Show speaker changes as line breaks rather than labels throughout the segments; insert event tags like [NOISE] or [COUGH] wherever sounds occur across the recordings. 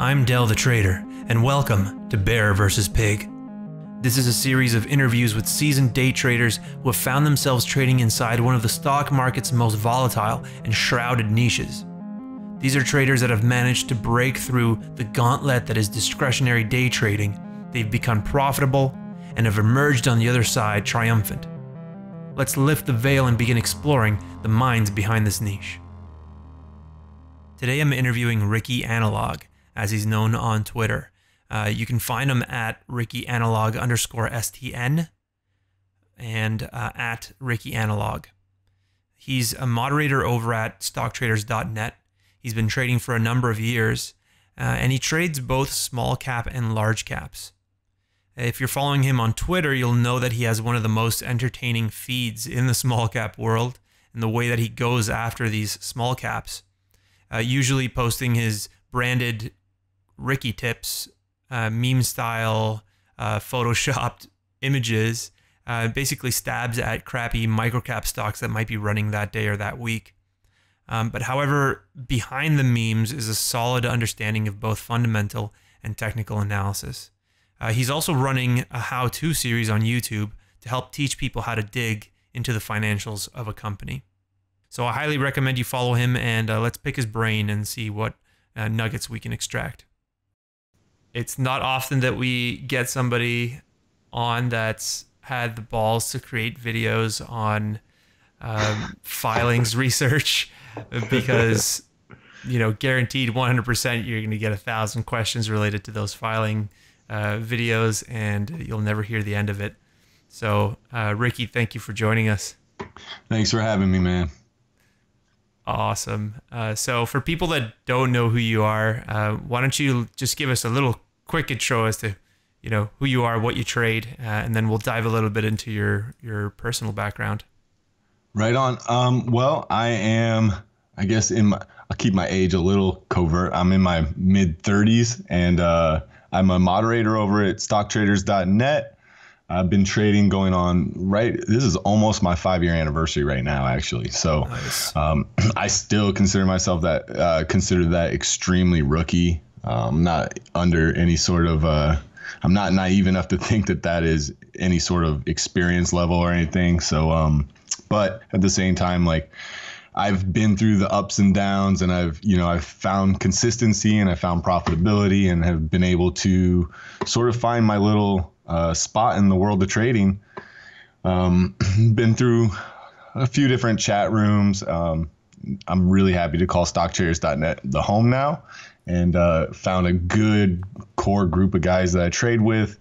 I'm Del the Trader, and welcome to Bear vs. Pig. This is a series of interviews with seasoned day traders who have found themselves trading inside one of the stock market's most volatile and shrouded niches. These are traders that have managed to break through the gauntlet that is discretionary day trading. They've become profitable and have emerged on the other side triumphant. Let's lift the veil and begin exploring the minds behind this niche. Today I'm interviewing Ricky Analog, as he's known on Twitter. Uh, you can find him at Ricky Analog underscore STN and uh, at Ricky Analog. He's a moderator over at stocktraders.net. He's been trading for a number of years, uh, and he trades both small cap and large caps. If you're following him on Twitter, you'll know that he has one of the most entertaining feeds in the small cap world, and the way that he goes after these small caps. Uh, usually posting his branded Ricky tips uh, meme style, uh, photoshopped [LAUGHS] images, uh, basically stabs at crappy microcap stocks that might be running that day or that week. Um, but however, behind the memes is a solid understanding of both fundamental and technical analysis. Uh, he's also running a how to series on YouTube to help teach people how to dig into the financials of a company. So I highly recommend you follow him and uh, let's pick his brain and see what uh, nuggets we can extract it's not often that we get somebody on that's had the balls to create videos on um, [LAUGHS] filings research because you know guaranteed 100% you're going to get a thousand questions related to those filing uh, videos and you'll never hear the end of it. So uh, ricky thank you for joining us.
Thanks for having me man
Awesome. Uh, so, for people that don't know who you are, uh, why don't you just give us a little quick intro as to you know who you are, what you trade, uh, and then we'll dive a little bit into your your personal background.
Right on. Um, well, I am, I guess, in my, I'll keep my age a little covert. I'm in my mid 30s, and uh, I'm a moderator over at StockTraders.net. I've been trading going on right. This is almost my five year anniversary right now, actually. So nice. um, I still consider myself that uh, consider that extremely rookie. Um, not under any sort of. Uh, I'm not naive enough to think that that is any sort of experience level or anything. So, um, but at the same time, like. I've been through the ups and downs and I've, you know, I've found consistency and I found profitability and have been able to sort of find my little uh, spot in the world of trading. Um, [CLEARS THROAT] been through a few different chat rooms. Um, I'm really happy to call stocktraders.net the home now and uh, found a good core group of guys that I trade with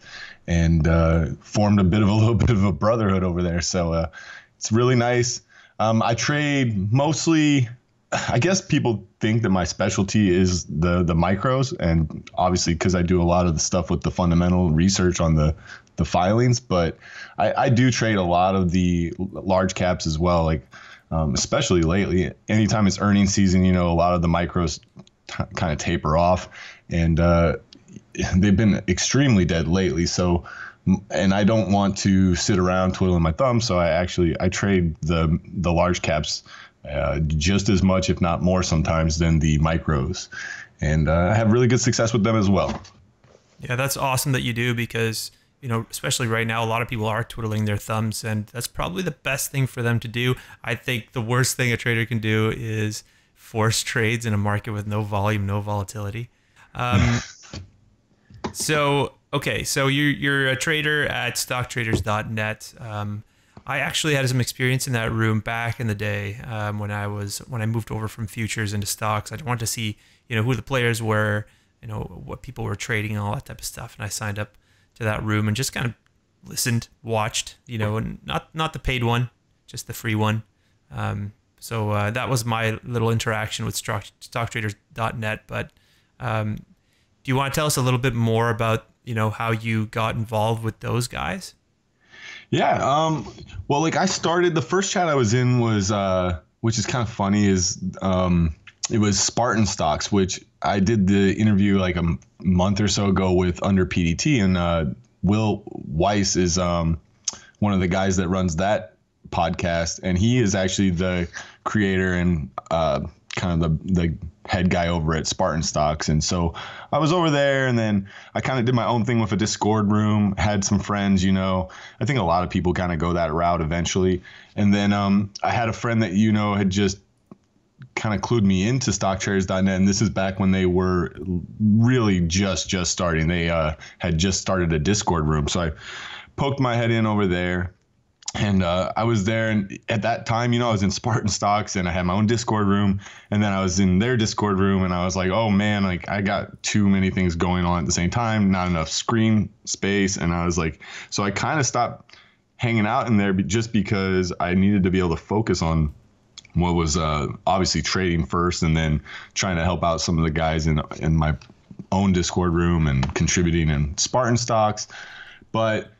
and uh, formed a bit of a [LAUGHS] little bit of a brotherhood over there. So uh, it's really nice. Um, I trade mostly I guess people think that my specialty is the the micros, and obviously because I do a lot of the stuff with the fundamental research on the the filings, but I, I do trade a lot of the large caps as well. Like um, especially lately, anytime it's earnings season, you know, a lot of the micros t- kind of taper off, and uh, they've been extremely dead lately. So and I don't want to sit around twiddling my thumbs, so I actually I trade the the large caps uh, just as much, if not more, sometimes than the micros, and uh, I have really good success with them as well.
Yeah, that's awesome that you do because you know, especially right now, a lot of people are twiddling their thumbs, and that's probably the best thing for them to do. I think the worst thing a trader can do is force trades in a market with no volume, no volatility. Um, [LAUGHS] so, okay, so you're you're a trader at StockTraders.net. Um, I actually had some experience in that room back in the day um, when I was when I moved over from futures into stocks. I wanted to see you know who the players were, you know what people were trading and all that type of stuff. And I signed up to that room and just kind of listened, watched, you know, and not not the paid one, just the free one. Um, so uh, that was my little interaction with stock, StockTraders.net. But um, do you want to tell us a little bit more about you know how you got involved with those guys?
Yeah. Um, well, like I started the first chat I was in was, uh, which is kind of funny, is um, it was Spartan Stocks, which I did the interview like a month or so ago with Under PDT, and uh, Will Weiss is um, one of the guys that runs that podcast, and he is actually the creator and uh, kind of the the head guy over at Spartan Stocks. And so I was over there and then I kind of did my own thing with a Discord room, had some friends, you know. I think a lot of people kind of go that route eventually. And then um, I had a friend that, you know, had just kind of clued me into stocktraders.net and this is back when they were really just just starting they uh, had just started a discord room so i poked my head in over there and uh, I was there, and at that time, you know, I was in Spartan Stocks, and I had my own Discord room, and then I was in their Discord room, and I was like, oh man, like I got too many things going on at the same time, not enough screen space, and I was like, so I kind of stopped hanging out in there just because I needed to be able to focus on what was uh, obviously trading first, and then trying to help out some of the guys in in my own Discord room and contributing in Spartan Stocks, but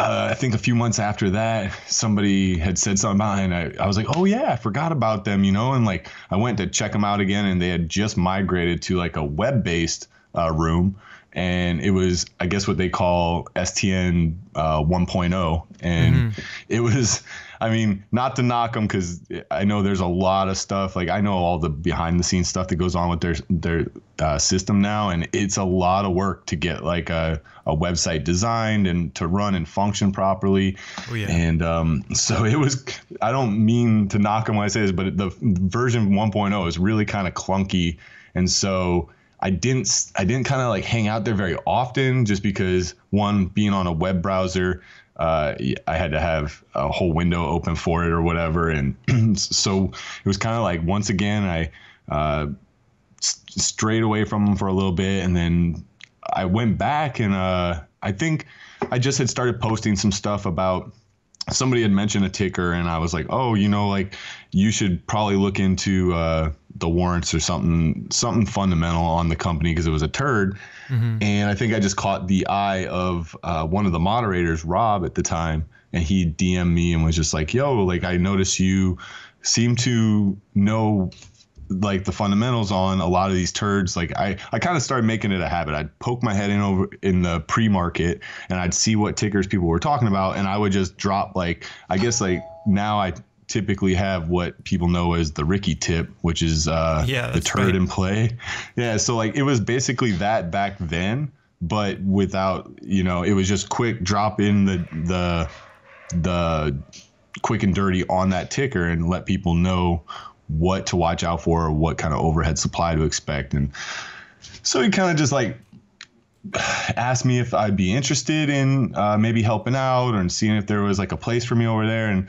uh, I think a few months after that, somebody had said something about it, and I, I was like, oh, yeah, I forgot about them, you know? And like, I went to check them out again, and they had just migrated to like a web based uh, room. And it was, I guess, what they call STN uh, 1.0. And mm-hmm. it was, I mean, not to knock them because I know there's a lot of stuff. Like I know all the behind the scenes stuff that goes on with their their uh, system now, and it's a lot of work to get like a, a website designed and to run and function properly. Oh, yeah. And um, so it was. I don't mean to knock them when I say this, but the version 1.0 is really kind of clunky, and so. I didn't I didn't kind of like hang out there very often just because one being on a web browser uh, I had to have a whole window open for it or whatever. And [CLEARS THROAT] so it was kind of like once again, I uh, strayed away from them for a little bit. And then I went back and uh, I think I just had started posting some stuff about somebody had mentioned a ticker and I was like, oh, you know, like you should probably look into uh, the warrants or something, something fundamental on the company because it was a turd. Mm-hmm. And I think I just caught the eye of uh, one of the moderators, Rob, at the time, and he DM'd me and was just like, yo, like I noticed you seem to know like the fundamentals on a lot of these turds like i i kind of started making it a habit i'd poke my head in over in the pre-market and i'd see what tickers people were talking about and i would just drop like i guess like now i typically have what people know as the ricky tip which is uh yeah, the turd right. in play [LAUGHS] yeah so like it was basically that back then but without you know it was just quick drop in the the the quick and dirty on that ticker and let people know what to watch out for or what kind of overhead supply to expect. And so he kind of just like [SIGHS] asked me if I'd be interested in uh, maybe helping out or seeing if there was like a place for me over there. And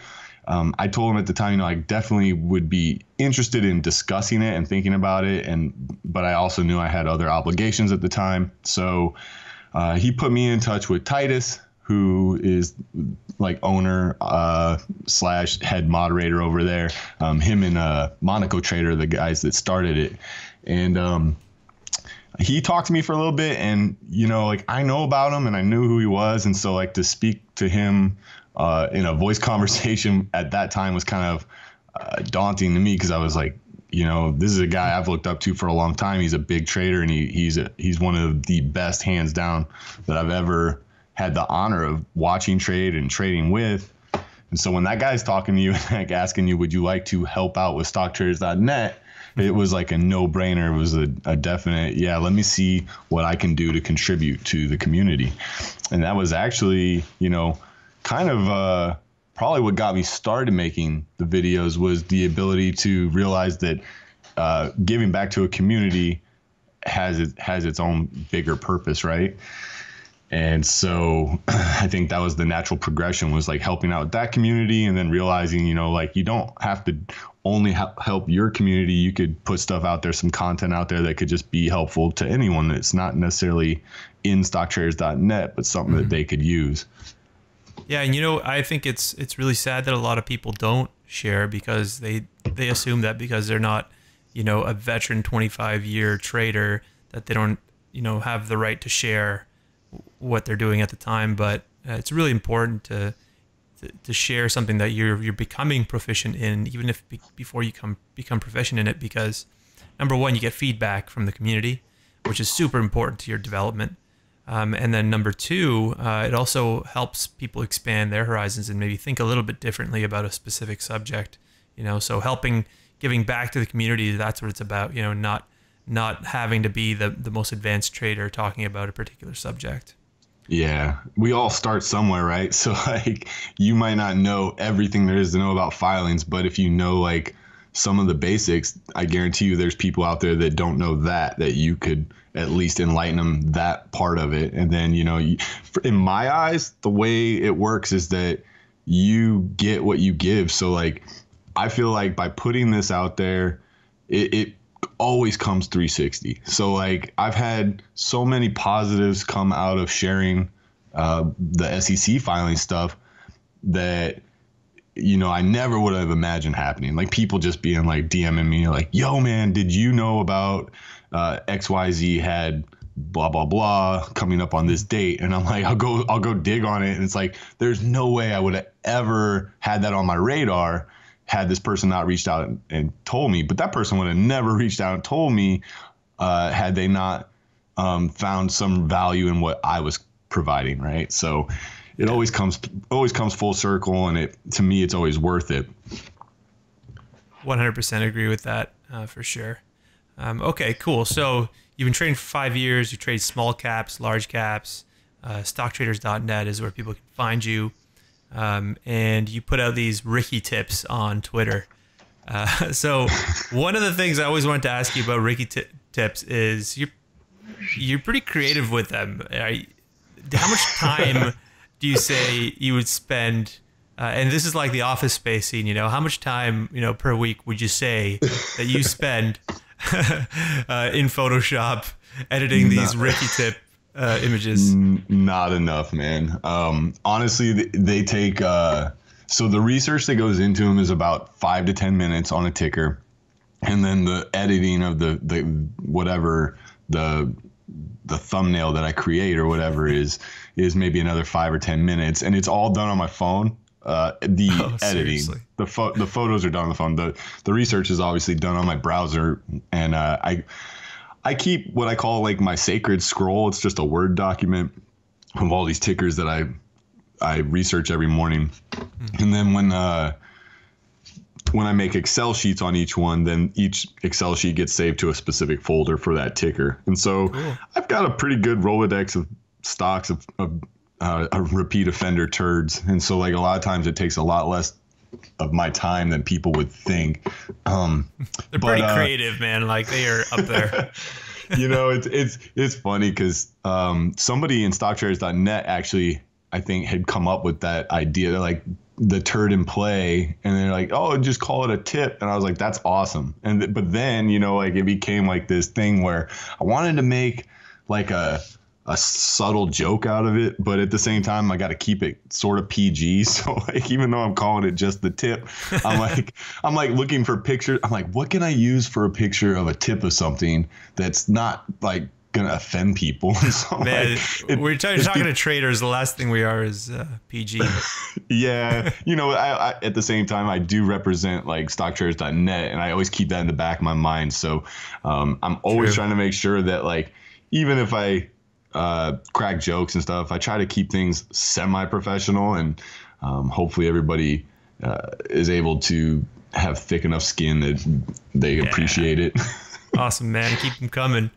um, I told him at the time, you know, I definitely would be interested in discussing it and thinking about it. And but I also knew I had other obligations at the time, so uh, he put me in touch with Titus, who is like owner uh, slash head moderator over there. Um, him and uh, Monaco Trader, the guys that started it, and um, he talked to me for a little bit, and you know, like I know about him and I knew who he was, and so like to speak to him uh, in a voice [LAUGHS] conversation at that time was kind of uh, daunting to me because I was like, you know, this is a guy I've looked up to for a long time. He's a big trader, and he, he's a, he's one of the best hands down that I've ever had the honor of watching trade and trading with. And so when that guy's talking to you, [LAUGHS] and like asking you, would you like to help out with stocktraders.net? It was like a no brainer. It was a, a definite, yeah, let me see what I can do to contribute to the community. And that was actually, you know, kind of uh, probably what got me started making the videos was the ability to realize that uh, giving back to a community has it has its own bigger purpose, right? And so [CLEARS THROAT] I think that was the natural progression was like helping out that community and then realizing, you know, like you don't have to only help your community. You could put stuff out there, some content out there that could just be helpful to anyone that's not necessarily in stocktraders.net, but something mm-hmm. that they could use.
Yeah, and you know, I think it's it's really sad that a lot of people don't share because they they assume that because they're not, you know, a veteran 25 year trader that they don't, you know, have the right to share what they're doing at the time, but uh, it's really important to, to, share something that you're you're becoming proficient in, even if be, before you come become proficient in it, because number one, you get feedback from the community, which is super important to your development, um, and then number two, uh, it also helps people expand their horizons and maybe think a little bit differently about a specific subject. You know, so helping giving back to the community, that's what it's about. You know, not not having to be the, the most advanced trader talking about a particular subject.
Yeah, we all start somewhere, right? [LAUGHS] So like you might not know everything there is to know about filings, but if you know like some of the basics, I guarantee you there's people out there that don't know that that you could at least enlighten them that part of it. And then, you know, in my eyes, the way it works is that you get what you give. So like I feel like by putting this out there, it, it always comes 360. So like I've had so many positives come out of sharing uh, the SEC filing stuff that you know I never would have imagined happening. Like people just being like DMing me like, "Yo, man, did you know about uh, XYZ had?" blah blah blah coming up on this date and i'm like i'll go i'll go dig on it and it's like there's no way i would have ever had that on my radar had this person not reached out and, and told me, but that person would have never reached out and told me uh, had they not um, found some value in what I was providing, right? So it always comes always comes full circle, and it to me it's always worth it.
100% agree with that uh, for sure. Um, okay, cool. So you've been trading for five years. You trade small caps, large caps. Uh, stocktraders.net is where people can find you um, and you put out these Ricky tips on Twitter. Uh, [LAUGHS] so one of the things I always wanted to ask you about Ricky t- tips is you're you're pretty creative with them. how much [LAUGHS] time do you say you would spend? Uh, and this is like the office space scene, you know. How much time, you know, per week would you say that you [LAUGHS] spend [LAUGHS] uh, in Photoshop editing these Ricky tip uh, images?
N- not enough, man. Um, honestly, they, they take uh, so the research that goes into them is about five to ten minutes on a ticker, and then the editing of the the whatever the the thumbnail that I create or whatever is is maybe another five or ten minutes, and it's all done on my phone. Uh, the [LAUGHS] oh, editing, seriously? the fo- the photos are done on the phone. the The research is obviously done on my browser, and uh, I I keep what I call like my sacred scroll. It's just a Word document of all these tickers that I I research every morning, mm-hmm. and then when uh, when I make Excel sheets on each one, then each Excel sheet gets saved to a specific folder for that ticker. And so cool. I've got a pretty good Rolodex of stocks of, of uh, repeat offender turds. And so like a lot of times it takes a lot less of my time than people would think. Um, [LAUGHS]
They're but, pretty uh, creative, man. Like they are up there. [LAUGHS]
you know, it's it's it's funny because um, somebody in stocktraders.net actually, I think, had come up with that idea. They're like the turd in play, and they're like, "Oh, just call it a tip." And I was like, "That's awesome." And th- but then, you know, like it became like this thing where I wanted to make like a a subtle joke out of it, but at the same time, I got to keep it sort of PG. [LAUGHS] So like, even though I'm calling it just the tip, I'm [LAUGHS] like, I'm like looking for pictures. I'm like, what can I use for a picture of a tip of something that's not like gonna offend people? [LAUGHS] so
Man, like, it, we're talking to traders. The last thing we are is uh, PG.
yeah, you know, I, I, at the same time, I do represent like stocktraders.net, and I always keep that in the back of my mind. So um, I'm always True. trying to make sure that like, even if I uh, crack jokes and stuff. I try to keep things semi-professional, and um, hopefully everybody uh, is able to have thick enough skin that they yeah. appreciate it. [LAUGHS]
awesome, man! Keep them coming.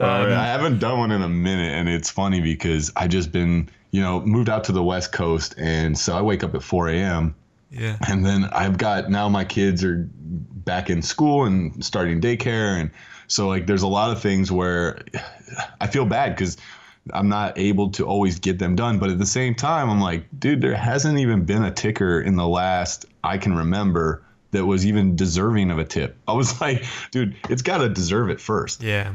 Um, uh, I haven't done one in a minute, and it's funny because I just been, you know, moved out to the West Coast, and so I wake up at 4 a.m.
Yeah.
And then I've got now my kids are back in school and starting daycare, and so like there's a lot of things where I feel bad because I'm not able to always get them done. But at the same time, I'm like, dude, there hasn't even been a ticker in the last I can remember that was even deserving of a tip. [LAUGHS] I was like, dude, it's got to deserve it first.
Yeah.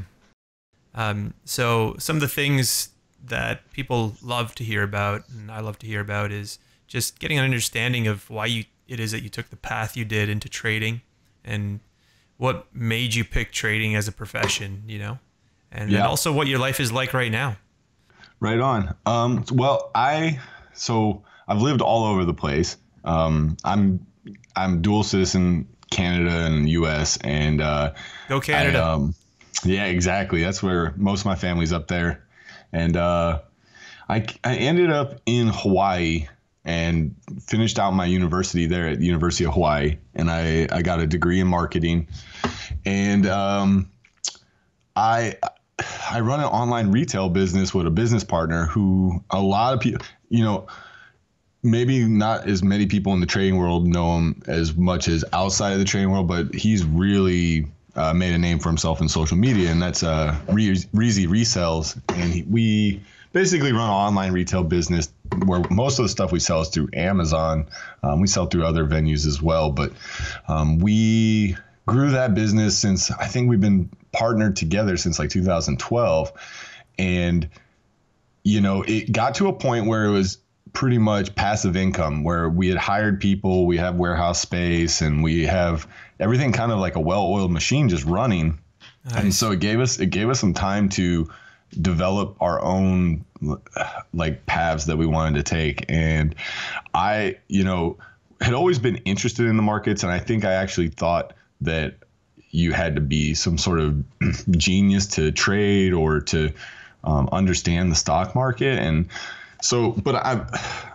Um, so some of the things that people love to hear about, and I love to hear about, is just getting an understanding of why you it is that you took the path you did into trading, and what made you pick trading as a profession, you know, and yeah. then also what your life is like right now.
Right on. Um, well, I so I've lived all over the place. Um, I'm I'm dual citizen Canada and U.S. and uh,
go Canada.
I, um, yeah, exactly. That's where most of my family's up there, and uh, I I ended up in Hawaii and finished out my university there at the University of Hawaii, and I, I got a degree in marketing, and um, I I run an online retail business with a business partner who a lot of people, you know, maybe not as many people in the trading world know him as much as outside of the trading world, but he's really uh, made a name for himself in social media, and that's uh, Reezy Resells, and he, we basically run an online retail business where most of the stuff we sell is through Amazon. Um, we sell through other venues as well, but um, we grew that business since I think we've been partnered together since like 2012, and you know it got to a point where it was pretty much passive income where we had hired people, we have warehouse space, and we have everything kind of like a well-oiled machine just running. Nice. And so it gave us it gave us some time to develop our own like paths that we wanted to take. And I, you know, had always been interested in the markets, and I think I actually thought that you had to be some sort of [CLEARS THROAT] genius to trade or to um, understand the stock market. And so but i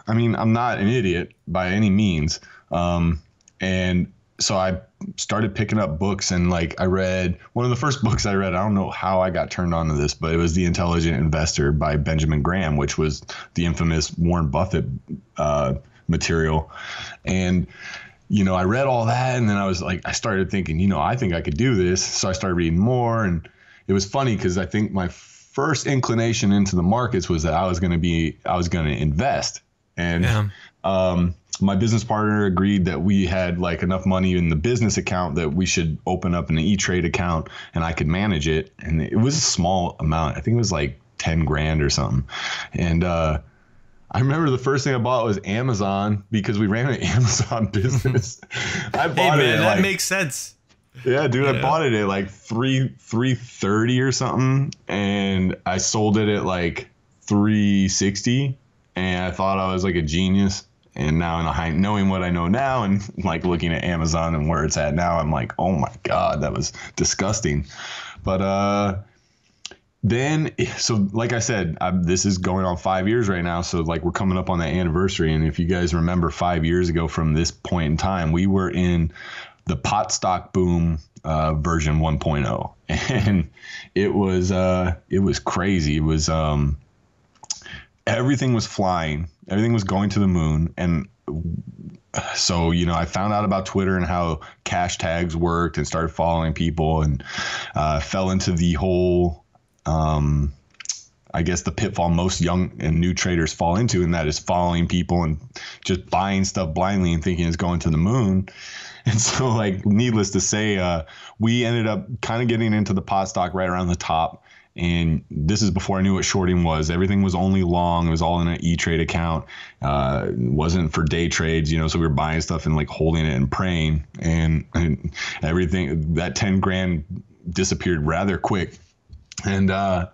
i mean i'm not an idiot by any means. Um, and so i started picking up books and like i read one of the first [LAUGHS] books i read i don't know how i got turned on to this but it was the intelligent investor by benjamin graham which was the infamous warren buffett uh, material. And you know i read all that and then i was like i started thinking you know i think i could do this so i started reading more and it was funny because i think my first inclination into the markets was that i was going to be i was going to invest and yeah. um, my business partner agreed that we had like enough money in the business account that we should open up an e-trade account and I could manage it. And it was a small amount. I think it was like 10 grand or something. And, uh, I remember the first thing I bought was Amazon because we ran an [LAUGHS] Amazon business. [LAUGHS]
I bought hey, man, it. That like, makes sense.
Yeah, dude, yeah. I bought it at like three three thirty or something, and I sold it at like three sixty, and I thought I was like a genius. And now, in a, knowing what I know now, and like looking at Amazon and where it's at now, I'm like, oh my god, that was disgusting. But uh, then, [LAUGHS] so like I said, I'm, this is going on five years right now. So like we're coming up on the anniversary, and if you guys remember, five years ago from this point in time, we were in the pot stock boom uh, version 1.0, [LAUGHS] and it was uh, it was crazy. It was um, everything was flying, everything was going to the moon, and so you know i found out about twitter and how cash tags worked and started following people and uh, fell into the whole um, i guess the pitfall most young and new traders fall into and that is following people and just buying stuff blindly and thinking it's going to the moon [LAUGHS] and so like needless to say uh, we ended up kind of getting into the pot stock right around the top and this is before I knew what shorting was. Everything was only long. It was all in an E Trade account. Uh, wasn't for day trades, you know. So we were buying stuff and like holding it and praying, and, and everything that ten grand disappeared rather quick. And uh,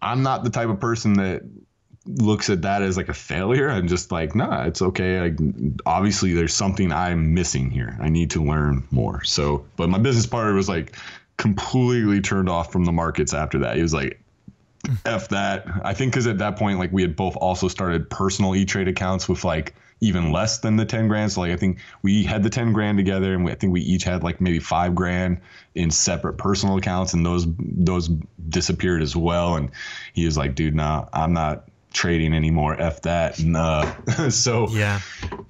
I'm not the type of person that looks at that as like a failure. I'm just like, nah, it's okay. Like, obviously, there's something I'm missing here. I need to learn more. So, but my business partner was like, completely turned off from the markets after that. He was like, F that. I think because at that point, like we had both also started personal E Trade accounts with like even less than the 10 grand. So like I think we had the 10 grand together and we, I think we each had like maybe five grand in separate personal accounts and those those disappeared as well. And he was like, dude, nah, I'm not trading anymore. F that. And uh [LAUGHS] so
yeah.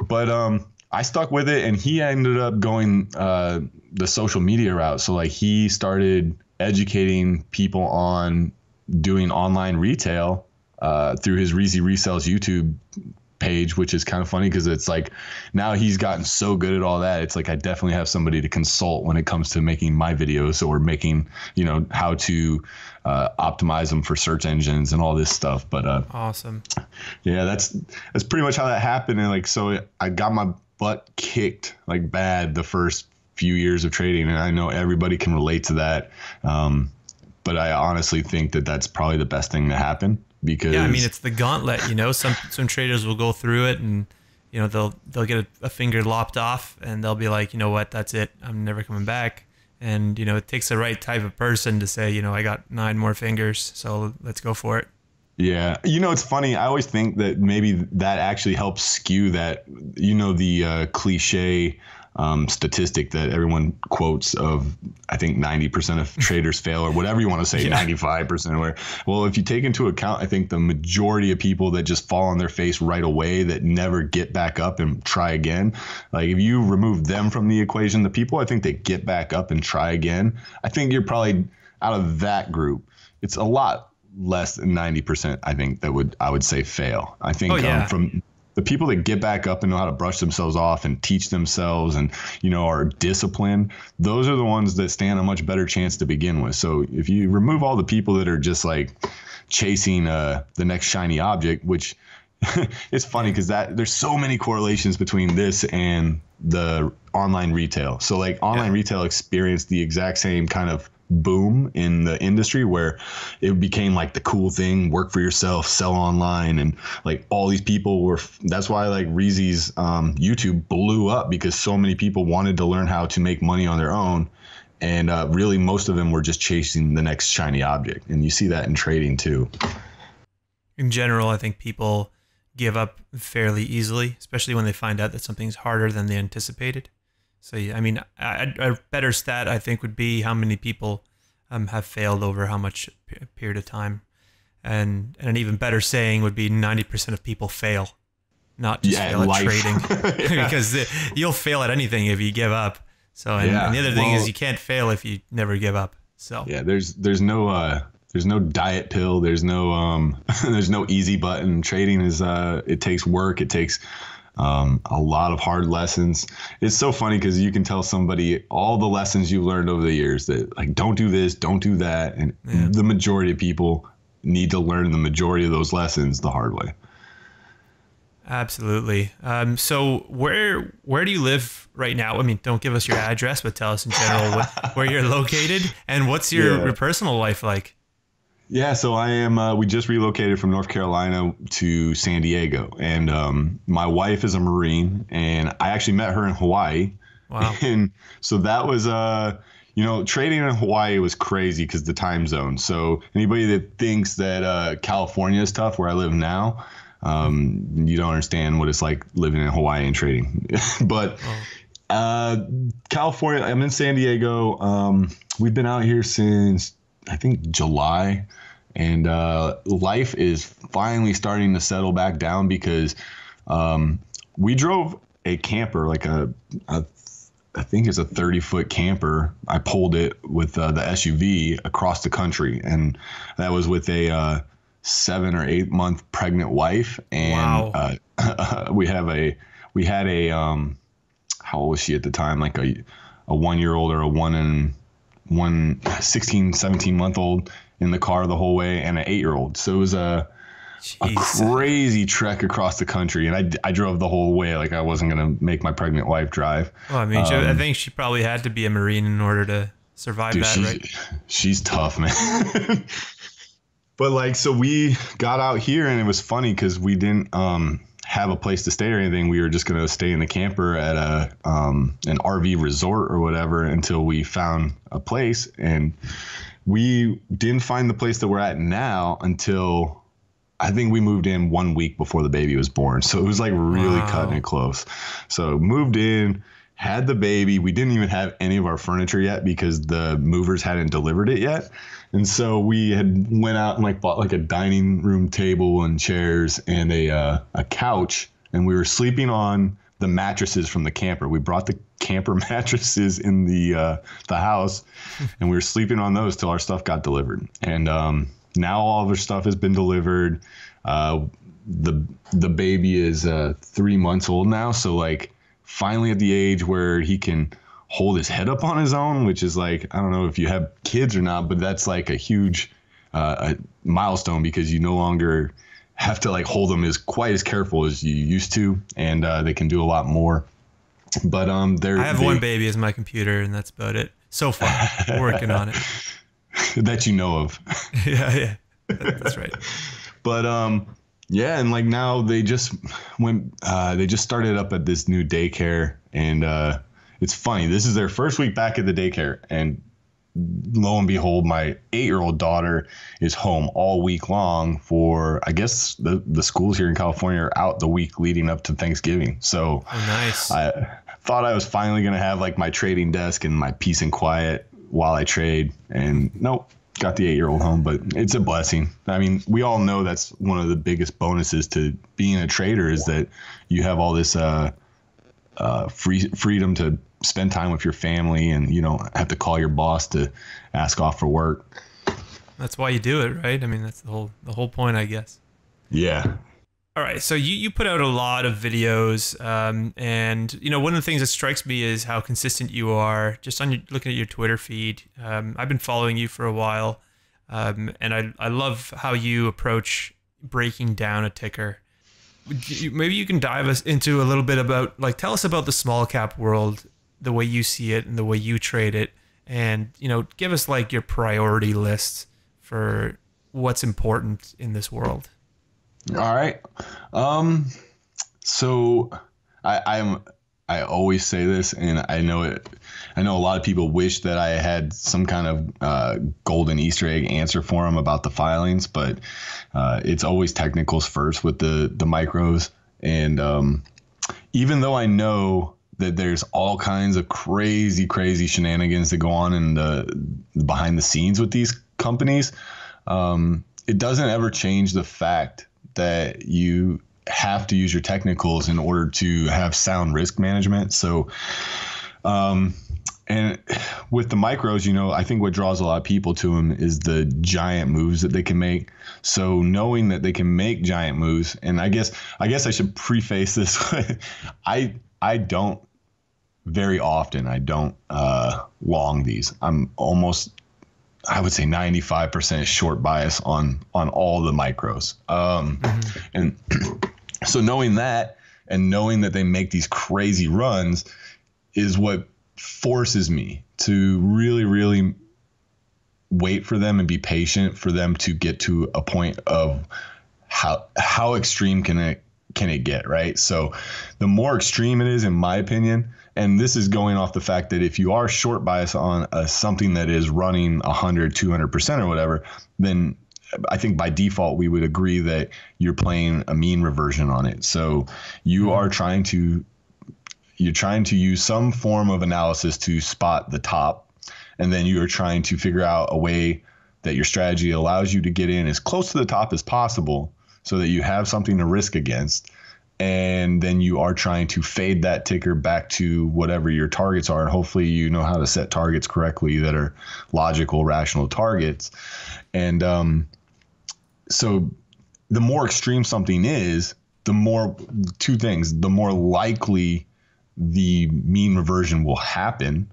But um I stuck with it, and he ended up going uh, the social media route. So like he started educating people on doing online retail uh, through his Reezy Resells YouTube page, which is kind of funny because it's like now he's gotten so good at all that. It's like I definitely have somebody to consult when it comes to making my videos or making, you know, how to uh, optimize them for search engines and all this stuff. But uh,
awesome.
Yeah, that's that's pretty much how that happened. And like, so I got my butt kicked like bad the first few years of trading, and I know everybody can relate to that. Um, but I honestly think that that's probably the best thing to happen because
yeah, I mean it's the gauntlet. You know, some some traders will go through it and you know they'll they'll get a, a finger lopped off and they'll be like, you know what, that's it, I'm never coming back. And you know, it takes the right type of person to say, you know, I got nine more fingers, so let's go for it.
Yeah. You know, it's funny. I always think that maybe that actually helps skew that, you know, the uh, cliche um, statistic that everyone quotes of I think 90% of traders fail or whatever you want to say, [LAUGHS] yeah. 95% where well, if you take into account, I think the majority of people that just fall on their face right away that never get back up and try again, like if you remove them from the equation, the people I think that get back up and try again, I think you're probably out of that group. It's a lot less than 90% I think that would I would say fail. I think oh, yeah. um, from the people that get back up and know how to brush themselves off and teach themselves and you know are disciplined those are the ones that stand a much better chance to begin with so if you remove all the people that are just like chasing uh, the next shiny object which [LAUGHS] it's funny because that there's so many correlations between this and the online retail so like online yeah. retail experienced the exact same kind of boom in the industry where it became like the cool thing work for yourself sell online and like all these people were that's why like Reezy's um, youtube blew up because so many people wanted to learn how to make money on their own and uh, really most of them were just chasing the next shiny object and you see that in trading too.
In general i think people give up fairly easily especially when they find out that something's harder than they anticipated so yeah, I mean, a, a, better stat I think would be how many people um, have failed over how much period of time, and and an even better saying would be ninety percent of people fail, not just yeah, fail at life. trading, [LAUGHS] [LAUGHS] because the, you'll fail at anything if you give up. So and, yeah. and the other thing well, is you can't fail if you never give up. So
yeah, there's there's no uh there's no diet pill. There's no um [LAUGHS] there's no easy button. Trading is uh it takes work. It takes um, a lot of hard lessons. It's so funny because you can tell somebody all the lessons you've learned over the years that like don't do this, don't do that, and yeah. the majority of people need to learn the majority of those lessons the hard way.
Absolutely. Um, so where where do you live right now? I mean, don't give us your address, but tell us in general what, where you're [LAUGHS] located and what's your, yeah. your personal life like.
Yeah, so I am. Uh, we just relocated from North Carolina to San Diego, and um, my wife is a Marine, and I actually met her in Hawaii. Wow! [LAUGHS] And so that was, uh, you know, trading in Hawaii was crazy because the time zone. So anybody that thinks that uh, California is tough, where I live now, um, you don't understand what it's like living in Hawaii and trading. [LAUGHS] but uh, California, I'm in San Diego. Um, we've been out here since I think July and uh, life is finally starting to settle back down because um, we drove a camper like a, a I think it's a 30 foot camper. I pulled it with uh, the SUV across the country, and that was with a uh, seven or eight month pregnant wife. And wow. uh, [LAUGHS] we have a we had a um, how old was she at the time? Like a a one year old or a one and one 16, 17 month old in the car the whole way and an eight year old. So it was a, a crazy trek across the country. And I, I drove the whole way like I wasn't going to make my pregnant wife drive.
Well, I mean, um, I think she probably had to be a Marine in order to survive dude, that, she's, right?
She's tough, man. [LAUGHS] but like, so we got out here and it was funny because we didn't, um, have a place to stay or anything. We were just going to stay in the camper at a um, an RV resort or whatever until we found a place. And we didn't find the place that we're at now until I think we moved in one week before the baby was born. So it was like really wow. cutting it close. So moved in, had the baby. We didn't even have any of our furniture yet because the movers hadn't delivered it yet. And so we had went out and like bought like a dining room table and chairs and a uh, a couch and we were sleeping on the mattresses from the camper. We brought the camper [LAUGHS] mattresses in the uh, the house, [LAUGHS] and we were sleeping on those till our stuff got delivered. And um, now all of our stuff has been delivered. Uh, the the baby is uh, three months old now, so like finally at the age where he can hold his head up on his own, which is like I don't know if you have kids or not, but that's like a huge uh, a milestone because you no longer have to like hold them as quite as careful as you used to, and uh, they can do a lot more. But um, they're
I have they, one baby as my computer, and that's about it so far. working on it. [LAUGHS]
that you know of. [LAUGHS]
yeah, yeah, that's right. [LAUGHS]
but um, yeah, and like now they just went. Uh, they just started up at this new daycare, and uh, it's funny. This is their first week back at the daycare, and lo and behold, my eight year old daughter is home all week long for, I guess, the, the schools here in California are out the week leading up to Thanksgiving. So
oh, nice.
I, thought I was finally gonna have like my trading desk and my peace and quiet while I trade, and nope, got the eight year old home. But it's a blessing. I mean, we all know that's one of the biggest bonuses to being a trader is that you have all this uh, uh, free freedom to spend time with your family, and you don't have to call your boss to ask off for work.
That's why you do it, right? I mean, that's the whole the whole point, I guess.
Yeah.
All right, so you, you put out a lot of videos, um, and you know one of the things that strikes me is how consistent you are. Just on your, looking at your Twitter feed, um, I've been following you for a while, um, and I I love how you approach breaking down a ticker. Maybe you can dive us into a little bit about like tell us about the small cap world, the way you see it and the way you trade it, and you know give us like your priority list for what's important in this world.
All right. Um, so I, I'm I always say this, and I know it. I know a lot of people wish that I had some kind of uh, golden Easter egg answer for them about the filings, but uh, it's always technicals first with the the micros. And um, even though I know that there's all kinds of crazy, crazy shenanigans that go on in the behind the scenes with these companies, um, it doesn't ever change the fact that you have to use your technicals in order to have sound risk management. So, um, and with the micros, you know, I think what draws a lot of people to them is the giant moves that they can make. So knowing that they can make giant moves, and I guess I guess I should preface this. [LAUGHS] I I don't very often I don't uh, long these. I'm almost I would say 95% short bias on on all the micros. Um, mm-hmm. And [CLEARS THROAT] so knowing that and knowing that they make these crazy runs is what forces me to really, really wait for them and be patient for them to get to a point of how how extreme can it can it get, right? So the more extreme it is, in my opinion, and this is going off the fact that if you are short bias on a, something that is running 100 200% or whatever then i think by default we would agree that you're playing a mean reversion on it. So you mm-hmm. are trying to you're trying to use some form of analysis to spot the top. And then you are trying to figure out a way that your strategy allows you to get in as close to the top as possible so that you have something to risk against and then you are trying to fade that ticker back to whatever your targets are. And hopefully you know how to set targets correctly that are logical rational targets. And um, so the more extreme something is the more two things the more likely the mean reversion will happen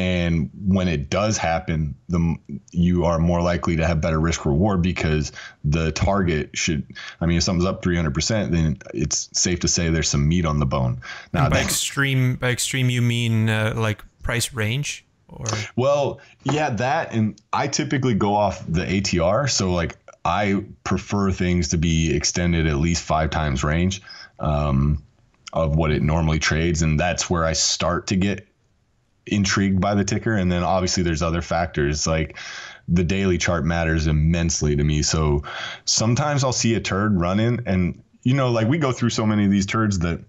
and when it does happen the you are more likely to have better risk reward because the target should i mean if something's up 300% then it's safe to say there's some meat on the bone.
Now by extreme by extreme you mean uh, like price range or?
Well yeah that and i typically go off the atr so like i prefer things to be extended at least five times range um, of what it normally trades. And that's where i start to get intrigued by the ticker. And then obviously there's other factors like the daily chart matters immensely to me. So sometimes I'll see a turd running and you know, like we go through so many of these turds that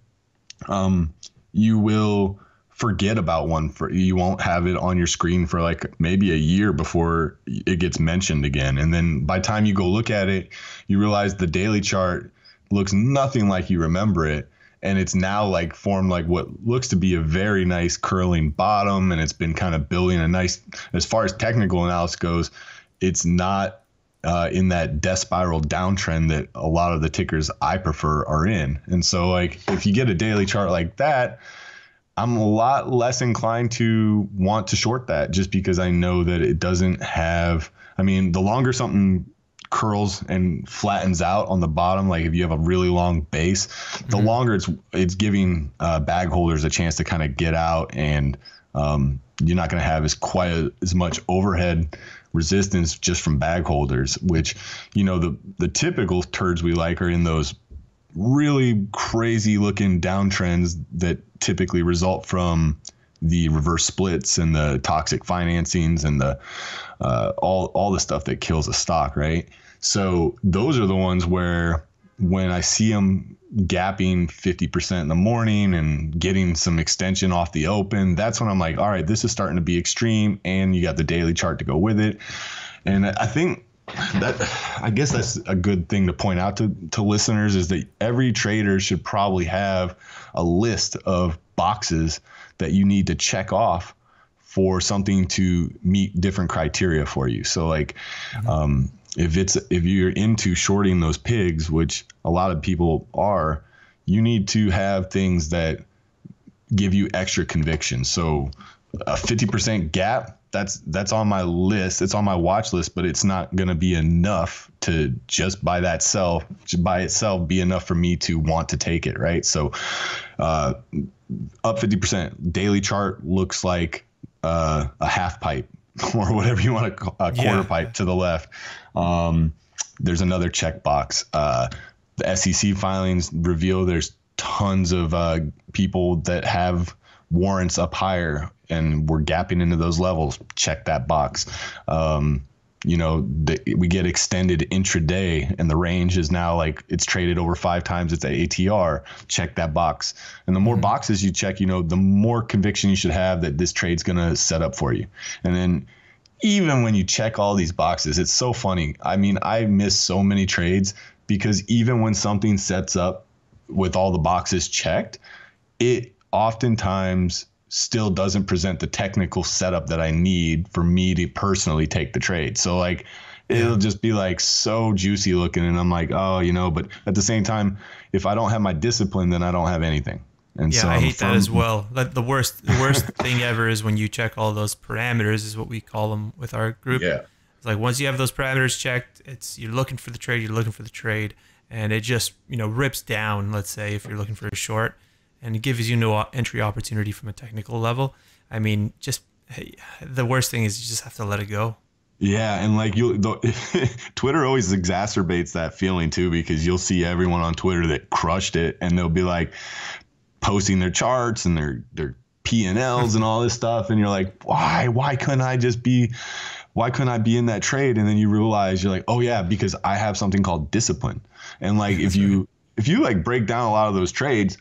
um you will forget about one for you won't have it on your screen for like maybe a year before it gets mentioned again and then by the time you go look at it you realize the daily chart looks nothing like you remember it and it's now like formed like what looks to be a very nice curling bottom and it's been kind of building a nice as far as technical analysis goes it's not uh, in that death spiral downtrend that a lot of the tickers i prefer are in. And so like if you get a daily chart like that i'm a lot less inclined to want to short that just because i know that it doesn't have i mean the longer something curls and flattens out on the bottom. Like if you have a really long base, the mm-hmm. longer it's it's giving uh, bag holders a chance to kind of get out, and um, you're not going to have as quite a, as much overhead resistance just from bag holders. Which you know the the typical turds we like are in those really crazy looking downtrends that typically result from the reverse splits and the toxic financings and the uh, all all the stuff that kills a stock, right? So those are the ones where when I see them gapping 50% in the morning and getting some extension off the open, that's when I'm like, all right, this is starting to be extreme. And you got the daily chart to go with it. And I think that I guess that's a good thing to point out to, to listeners is that every trader should probably have a list of boxes that you need to check off for something to meet different criteria for you. So like, um, if it's if you're into shorting those pigs, which a lot of people are, you need to have things that give you extra conviction. So a 50% gap, that's that's on my list. It's on my watch list, but it's not going to be enough to just by that self, by itself be enough for me to want to take it, right? So uh, up 50% daily chart looks like uh, a half pipe [LAUGHS] or whatever you want to call a quarter yeah. pipe to the left. Um, there's another checkbox. Uh, the SEC filings reveal there's tons of uh, people that have warrants up higher and we're gapping into those levels. Check that box. Um, you know, the, we get extended intraday and the range is now like it's traded over five times its ATR. Check that box. And the more mm-hmm. boxes you check, you know, the more conviction you should have that this trade's going to set up for you. And then even when you check all these boxes, it's so funny. I mean, I miss so many trades because even when something sets up with all the boxes checked, it oftentimes still doesn't present the technical setup that I need for me to personally take the trade. So like it'll just be like so juicy looking and I'm like, "Oh, you know, but at the same time, if I don't have my discipline, then I don't have anything."
And yeah, so I hate from, that as well. Like the worst, the worst [LAUGHS] thing ever is when you check all those parameters, is what we call them with our group.
Yeah.
It's like once you have those parameters checked, it's you're looking for the trade, you're looking for the trade, and it just you know rips down. Let's say if you're looking for a short, and it gives you no entry opportunity from a technical level. I mean, just hey, the worst thing is you just have to let it go.
Yeah, and like you, [LAUGHS] Twitter always exacerbates that feeling too because you'll see everyone on Twitter that crushed it, and they'll be like posting their charts and their their P and Ls and all this stuff, and you're like, why? Why couldn't I just be? Why couldn't I be in that trade? And then you realize you're like, oh yeah, because I have something called discipline, and like if you if you like break down a lot of those trades,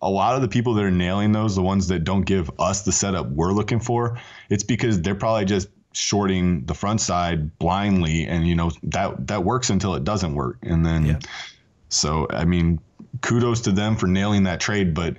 a lot of the people that are nailing those, the ones that don't give us the setup we're looking for, it's because they're probably just shorting the front side blindly and you know that that works until it doesn't work and then yeah. so i mean kudos to them for nailing that trade but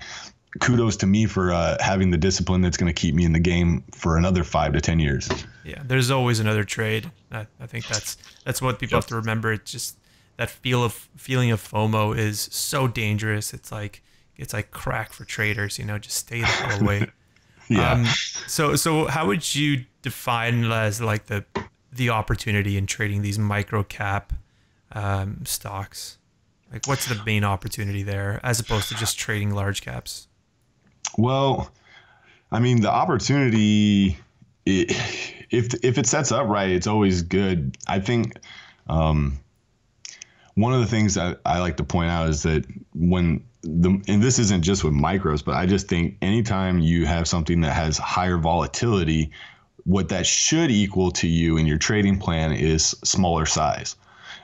kudos to me for uh, having the discipline that's going to keep me in the game for another five to ten years
yeah there's always another trade i, I think that's that's what people yep. have to remember it's just that feel of feeling of fomo is so dangerous it's like it's like crack for traders. You know, just stay the hell away. [LAUGHS] yeah. Um, so so how would you define as like the the opportunity in trading these micro cap um, stocks? Like, what's the main opportunity there as opposed to just trading large caps?
Well, I mean, the opportunity, it, if if it sets up right, it's always good. I think um, one of the things that I like to point out is that when the and this isn't just with micros, but I just think anytime you have something that has higher volatility, what that should equal to you in your trading plan is smaller size.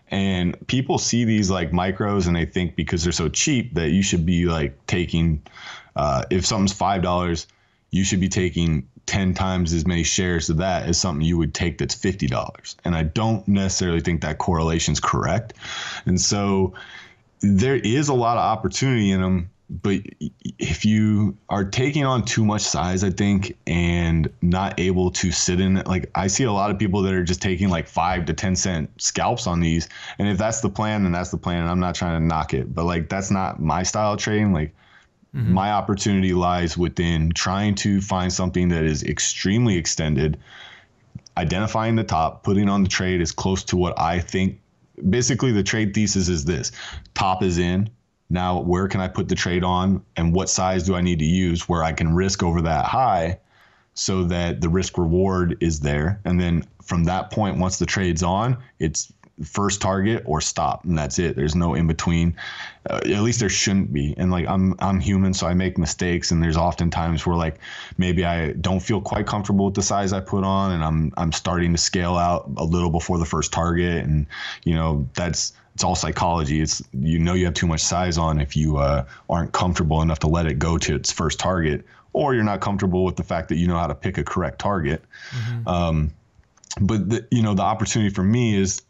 And people see these like micros and they think because they're so cheap that you should be like taking, uh, if something's five dollars, you should be taking 10 times as many shares of that as something you would take that's $50. And I don't necessarily think that correlation is correct. And so there is a lot of opportunity in them but if you are taking on too much size i think and not able to sit in it. like i see a lot of people that are just taking like five to ten cent scalps on these and if that's the plan then that's the plan and i'm not trying to knock it but like that's not my style of trading like mm-hmm. my opportunity lies within trying to find something that is extremely extended identifying the top putting on the trade as close to what i think basically the trade thesis is this top is in now where can i put the trade on and what size do i need to use where i can risk over that high so that the risk reward is there? And then from that point once the trade's on it's first target or stop and that's it. There's no in between uh, at least there shouldn't be. And like i'm i'm human so i make mistakes and there's often times where like maybe i don't feel quite comfortable with the size i put on and i'm i'm starting to scale out a little before the first target. And you know that's it's all psychology. It's you know you have too much size on if you uh, aren't comfortable enough to let it go to its first target or you're not comfortable with the fact that you know how to pick a correct target. Mm-hmm. um, but the, you know the opportunity for me is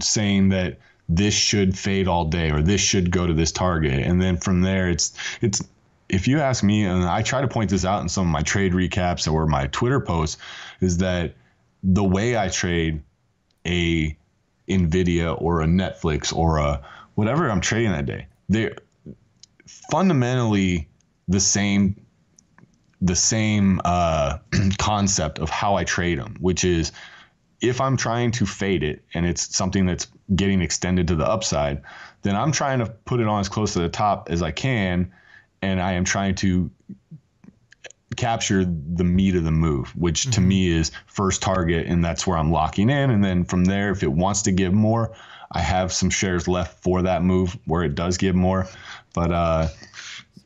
saying that this should fade all day or this should go to this target. And then from there it's it's if you ask me and i try to point this out in some of my trade recaps or my twitter posts is that the way i trade a nvidia or a netflix or a whatever i'm trading that day they're fundamentally the same the same uh, [CLEARS THROAT] concept of how i trade them which is if I'm trying to fade it and it's something that's getting extended to the upside, then I'm trying to put it on as close to the top as I can. And I am trying to capture the meat of the move, which mm-hmm. to me is first target. And that's where I'm locking in. And then from there, if it wants to give more, I have some shares left for that move where it does give more. But, uh,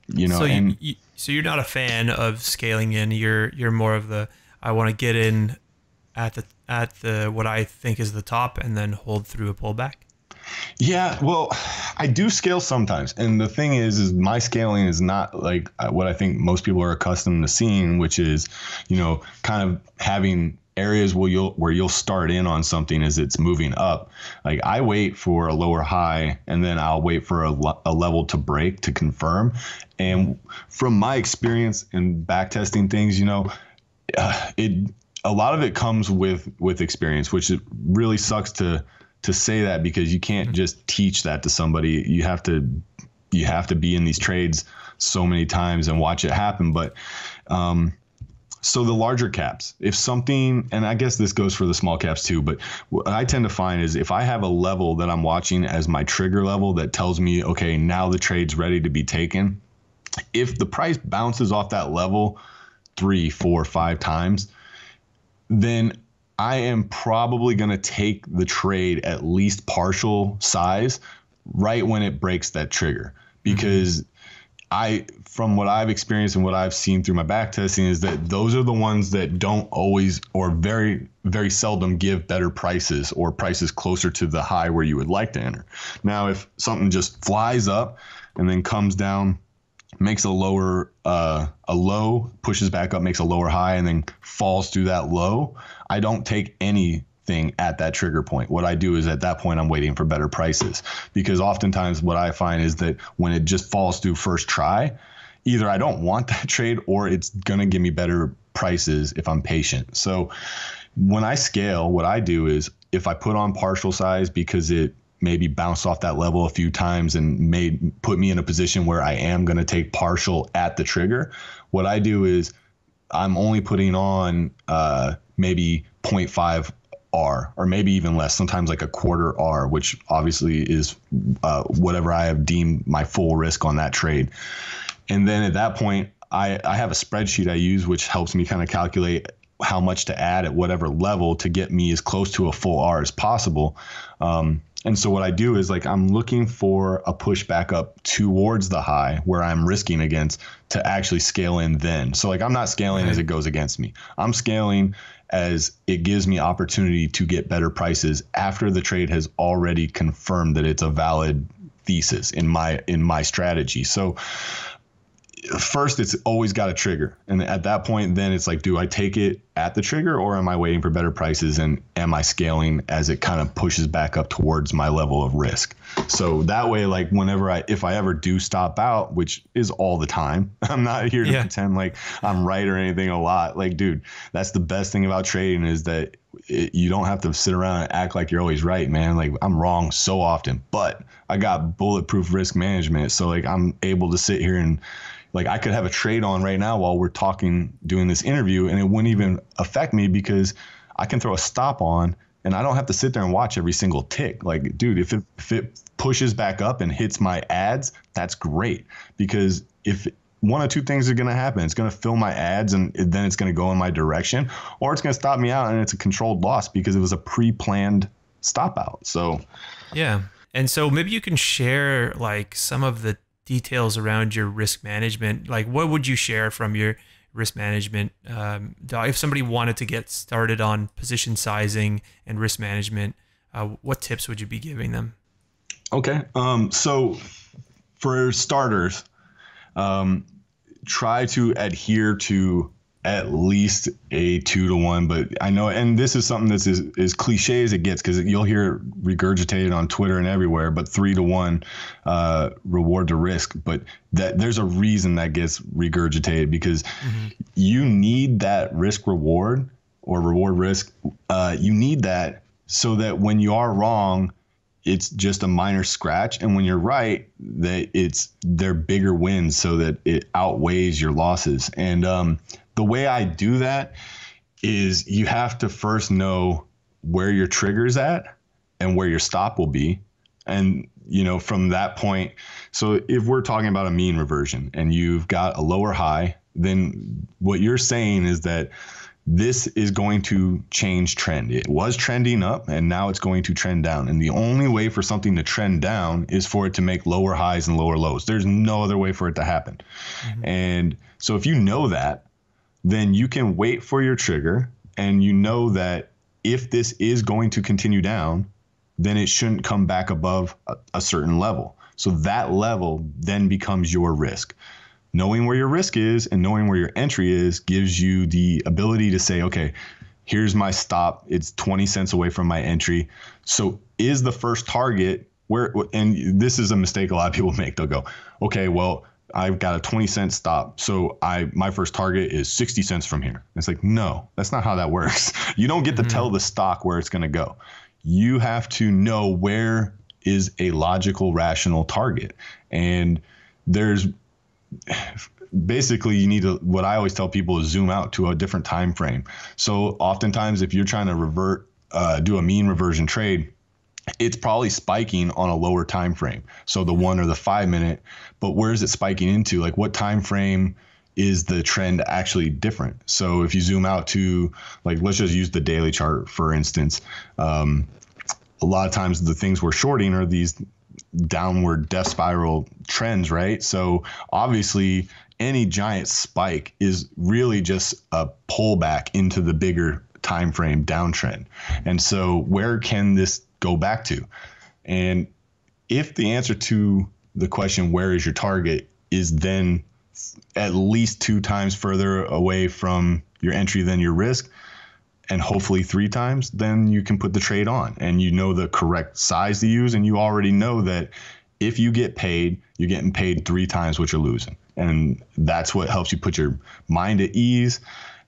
you know,
so,
and,
you, you, so you're not a fan of scaling in. You're, you're more of the, I want to get in at the at the what I think is the top and then hold through a pullback?
Yeah, well, I do scale sometimes, and the thing is, is my scaling is not like uh, what I think most people are accustomed to seeing, which is, you know, kind of having areas where you'll where you'll start in on something as it's moving up. Like I wait for a lower high, and then I'll wait for a, a level to break to confirm. And from my experience in backtesting things, you know, uh, it a lot of it comes with with experience, which really sucks to to say that because you can't mm-hmm. just teach that to somebody. You have to you have to be in these trades so many times and watch it happen. But um, so the larger caps, if something, and I guess this goes for the small caps too, but what I tend to find is if I have a level that I'm watching as my trigger level that tells me, okay, now the trade's ready to be taken. If the price bounces off that level three, four, five times, then I am probably going to take the trade at least partial size right when it breaks that trigger because mm-hmm. I from what I've experienced and what I've seen through my back testing is that those are the ones that don't always or very very seldom give better prices or prices closer to the high where you would like to enter. Now if something just flies up and then comes down makes a lower uh, a low, pushes back up, makes a lower high, and then falls through that low. I don't take anything at that trigger point. What I do is at that point I'm waiting for better prices because oftentimes what I find is that when it just falls through first try, either I don't want that [LAUGHS] trade or it's gonna give me better prices if I'm patient. So when I scale, what I do is if I put on partial size because it maybe bounced off that level a few times and made put me in a position where I am going to take partial at the trigger. What I do is I'm only putting on uh, maybe 0.5 R or maybe even less, sometimes like a quarter R, which obviously is uh, whatever I have deemed my full risk on that trade. And then at that point, I, I have a spreadsheet I use which helps me kind of calculate how much to add at whatever level to get me as close to a full R as possible. Um, and so what I do is like I'm looking for a push back up towards the high where I'm risking against to actually scale in then. So like I'm not scaling as it goes against me. I'm scaling as it gives me opportunity to get better prices after the trade has already confirmed that it's a valid thesis in my in my strategy. So first it's always got a trigger. And at that point then it's like do i take it at the trigger or am i waiting for better prices and am i scaling as it kind of pushes back up towards my level of risk? So that way like whenever i if i ever do stop out which is all the time [LAUGHS] i'm not here to yeah. pretend like i'm right or anything a lot. Like dude that's the best thing about trading is that it, you don't have to sit around and act like you're always right man. Like i'm wrong so often but i got bulletproof risk management. So like i'm able to sit here and like I could have a trade on right now while we're talking, doing this interview, and it wouldn't even affect me because I can throw a stop on and I don't have to sit there and watch every single tick. Like, dude, if it, if it pushes back up and hits my ads, that's great because if one of two things are going to happen. It's going to fill my ads and then it's going to go in my direction, or it's going to stop me out and it's a controlled loss because it was a pre planned stop out. So,
yeah. And so maybe you can share like some of the details around your risk management. Like, what would you share from your risk management? Um, if somebody wanted to get started on position sizing and risk management, uh, what tips would you be giving them?
Okay. Um, so, for starters, um, try to adhere to at least a two to one. But I know, and this is something that's as, as cliche as it gets because you'll hear it regurgitated on Twitter and everywhere. But three to one uh, reward to risk. But that there's a reason that gets regurgitated because mm-hmm. you need that risk reward or reward risk. Uh, you need that so that when you are wrong it's just a minor scratch and when you're right that it's they're bigger wins so that it outweighs your losses and um, the way i do that is you have to first know where your trigger's at and where your stop will be and you know from that point so if we're talking about a mean reversion and you've got a lower high then what you're saying is that this is going to change trend. It was trending up and now it's going to trend down. And the only way for something to trend down is for it to make lower highs and lower lows. There's no other way for it to happen. Mm-hmm. And so if you know that, then you can wait for your trigger and you know that if this is going to continue down, then it shouldn't come back above a, a certain level. So that level then becomes your risk knowing where your risk is and knowing where your entry is gives you the ability to say, okay, here's my stop. It's 20 cents away from my entry. So is the first target where, and this is a mistake a lot of people [LAUGHS] make. They'll go, okay, well, I've got a 20 cent stop. So I my first target is 60 cents from here. It's like, no, that's not how that works. [LAUGHS] You don't get to mm-hmm. tell the stock where it's going to go. You have to know where is a logical rational target. And there's [SIGHS] basically you need to what i always tell people is zoom out to a different time frame so oftentimes if you're trying to revert uh, do a mean reversion trade it's probably spiking on a lower time frame so the one or the five minute but where is it spiking into like what time frame is the trend actually different so if you zoom out to like let's just use the daily chart for instance um, a lot of times the things we're shorting are these downward death spiral trends, right? So obviously, any giant spike is really just a pullback into the bigger time frame downtrend. And so, where can this go back to? And if the answer to the question, where is your target, is then at least two times further away from your entry than your risk, and hopefully three times, then you can put the trade on and you know the correct size to use. And you already know that if you get paid, you're getting paid three times what you're losing. And that's what helps you put your mind at ease,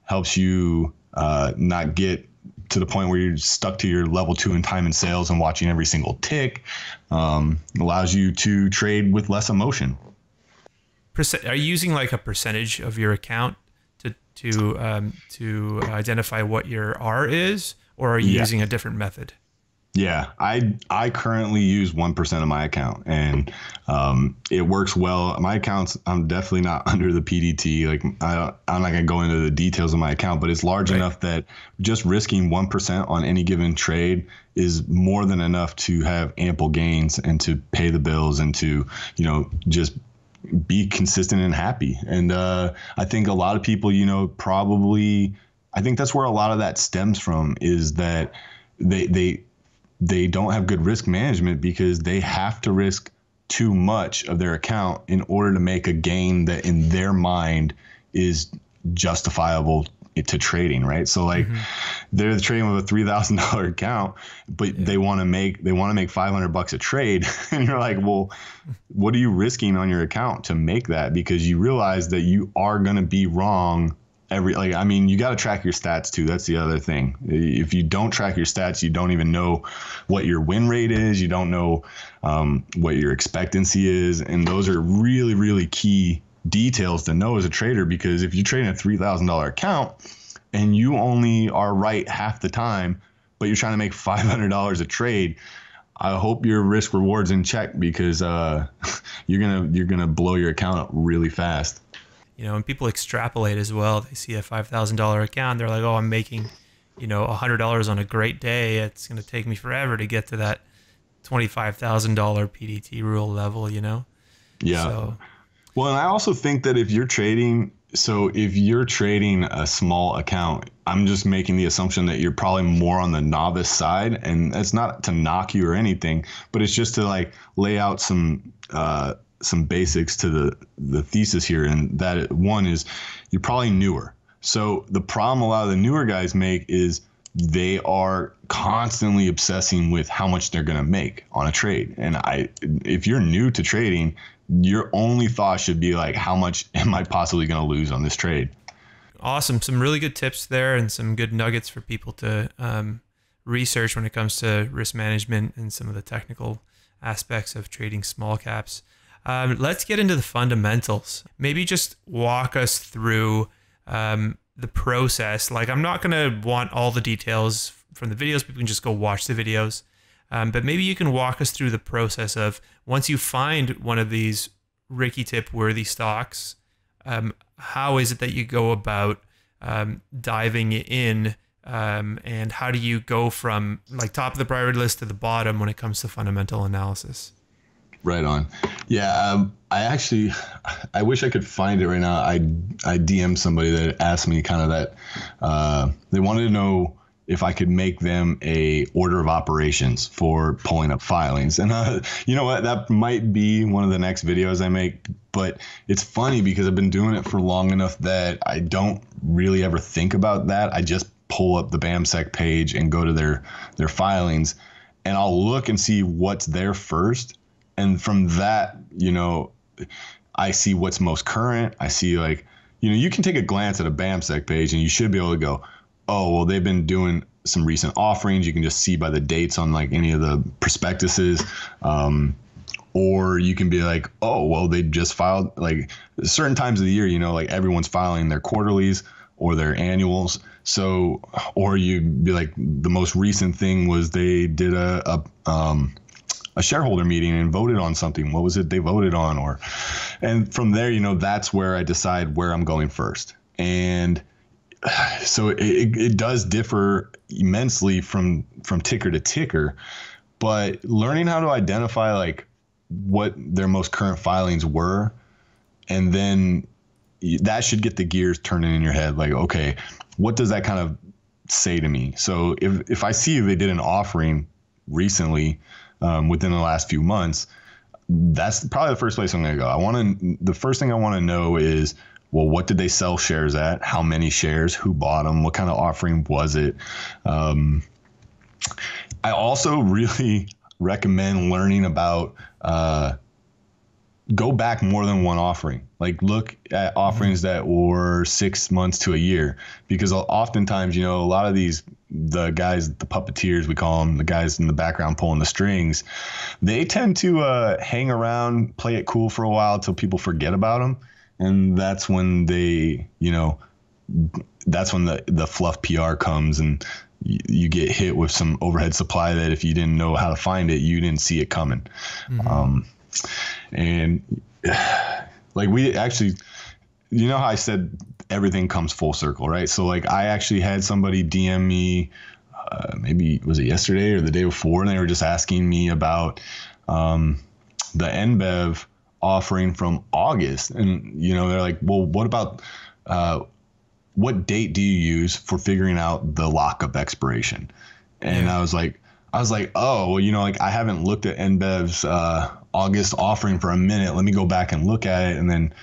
helps you uh, not get to the point where you're stuck to your level two in time and sales and watching every single tick. Um, allows you to trade with less emotion.
Are you using like a percentage of your account to um, to identify what your R is, or are you yeah. using a different method?
Yeah, I I currently use one percent of my account, and um, it works well. My accounts, I'm definitely not [LAUGHS] under the PDT. Like I, I'm not gonna go into the details of my account, but it's large right. enough that just risking one percent on any given trade is more than enough to have ample gains and to pay the bills and to you know just be consistent and happy. And uh, I think a lot of people, you know, probably I think that's where a lot of that stems from is that they they they don't have good risk management because they have to risk too much of their account in order to make a gain that in their mind is justifiable to trading, right? So like mm-hmm. they're trading with a three thousand dollar account, but yeah. they want to make they want to make five hundred bucks a trade, [LAUGHS] and you're like, well, what are you risking on your account to make that? Because you realize that you are going to be wrong every like I mean you got to track your stats too. That's the other thing. If you don't track your stats, you don't even know what your win rate is. You don't know um, what your expectancy is, and those are really really key details to know as a trader because if you trade a $3,000 account and you only are right half the time, but you're trying to make [LAUGHS] $500 a trade, I hope your risk rewards in check because uh, [LAUGHS] you're gonna you're gonna blow your account up really fast.
You know, and people extrapolate as well. They see a five thousand dollar account, they're like, "Oh, I'm making, you know, $100 on a great day, it's going to take me forever to get to that $25,000 PDT rule level, you know?
Yeah. So. Well, and I also think that if you're trading, so if you're trading a small account, I'm just making the assumption that you're probably more on the novice side, and it's not to knock you or anything, but it's just to like lay out some uh, some basics to the the thesis here, and that one is you're probably newer. So the problem a lot of the newer guys make is they are constantly obsessing with how much they're going to make on a trade. And I, if you're new to trading, your only thought should be like, how much [LAUGHS] am I possibly going to lose on this trade?
Awesome. Some really good tips there and some good nuggets for people to um, research when it comes to risk management and some of the technical aspects of trading small caps. Um, let's get into the fundamentals. Maybe just walk us through um, the process. Like, I'm not going to want all the details from the videos. People can just go watch the videos. Um, but maybe you can walk us through the process of once you find one of these Ricky tip worthy stocks, um, how is it that you go about um, diving in? Um, and how do you go from like top of the priority list to the bottom when it comes to fundamental analysis?
Right on. Yeah, um, I actually, I wish I could find it right now. I I DM somebody that asked me kind of that. Uh, they wanted to know if I could make them a order of operations for pulling up filings, and uh, you know what, that might be one of the next videos I make. But it's funny because I've been doing it for long enough that I don't really ever think about that. I just pull up the BAMSEC page and go to their their filings, and I'll look and see what's there first and from that, you know, I see what's most current. I see like, you know, you can take a glance at a BAMSEC page and you should be able to go, oh, well, they've been doing some recent offerings. You can just see by the dates on like any of the prospectuses. Um, or you can be like, oh, well, they just filed like certain times of the year, you know, like everyone's filing their quarterlies or their annuals. So, or you'd be like, the most recent thing was they did a, a um, a shareholder meeting and voted on something. What was it they voted on? Or, and from there, you know, that's where I decide where I'm going first. And so it, it does differ immensely from from ticker to ticker, but learning how to identify like what their most current filings were, and then that should get the gears turning in your head. Like, okay, what does that kind of say to me? So if if I see they did an offering recently um, within the last few months, that's probably the first place I'm going to go. I want to, the first thing I want to know is, well, what did they sell shares at? How many shares? Who bought them? What kind of offering was it? Um, I also really [LAUGHS] recommend learning about uh, go back more than one offering. Like look at offerings that were six months to a year, because oftentimes, you know, a lot of these the guys, the puppeteers, we call them, the guys in the background pulling the strings, they tend to uh, hang around, play it cool for a while till people forget about them, and that's when they, you know, that's when the the fluff PR comes and you get hit with some overhead supply that if you didn't know how to find it, you didn't see it coming. Mm-hmm. Um, and [SIGHS] like we actually, you know how I said everything comes full circle, right? So like I actually had somebody DM me, uh, maybe was it yesterday or the day before, and they were just asking me about um, the NBEV offering from August, and you know they're like, well, what about uh, what date do you use for figuring out the lockup expiration? And yeah. I was like, I was like, oh, well, you know, like I haven't looked at NBEV's uh, August offering for a minute. Let me go back and look at it. And then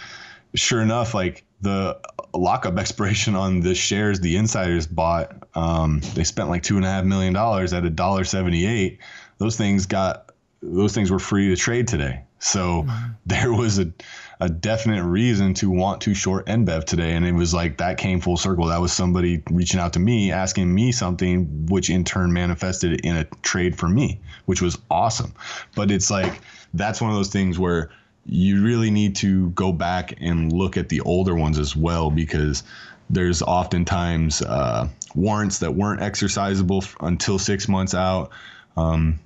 sure enough, like the lockup expiration on the shares the insiders bought, um, they spent like two and a half million dollars at a dollar seventy eight. Those things got those things were free to trade today. So mm-hmm. [LAUGHS] there was a, a definite reason to want to short NBEV today. And it was like that came full circle. That was somebody reaching out to me, asking me something, which in turn manifested in a trade for me, which was awesome. But it's like, that's one of those things where you really need to go back and look at the older ones as well because there's oftentimes uh, warrants that weren't exercisable f- until six months out. Um,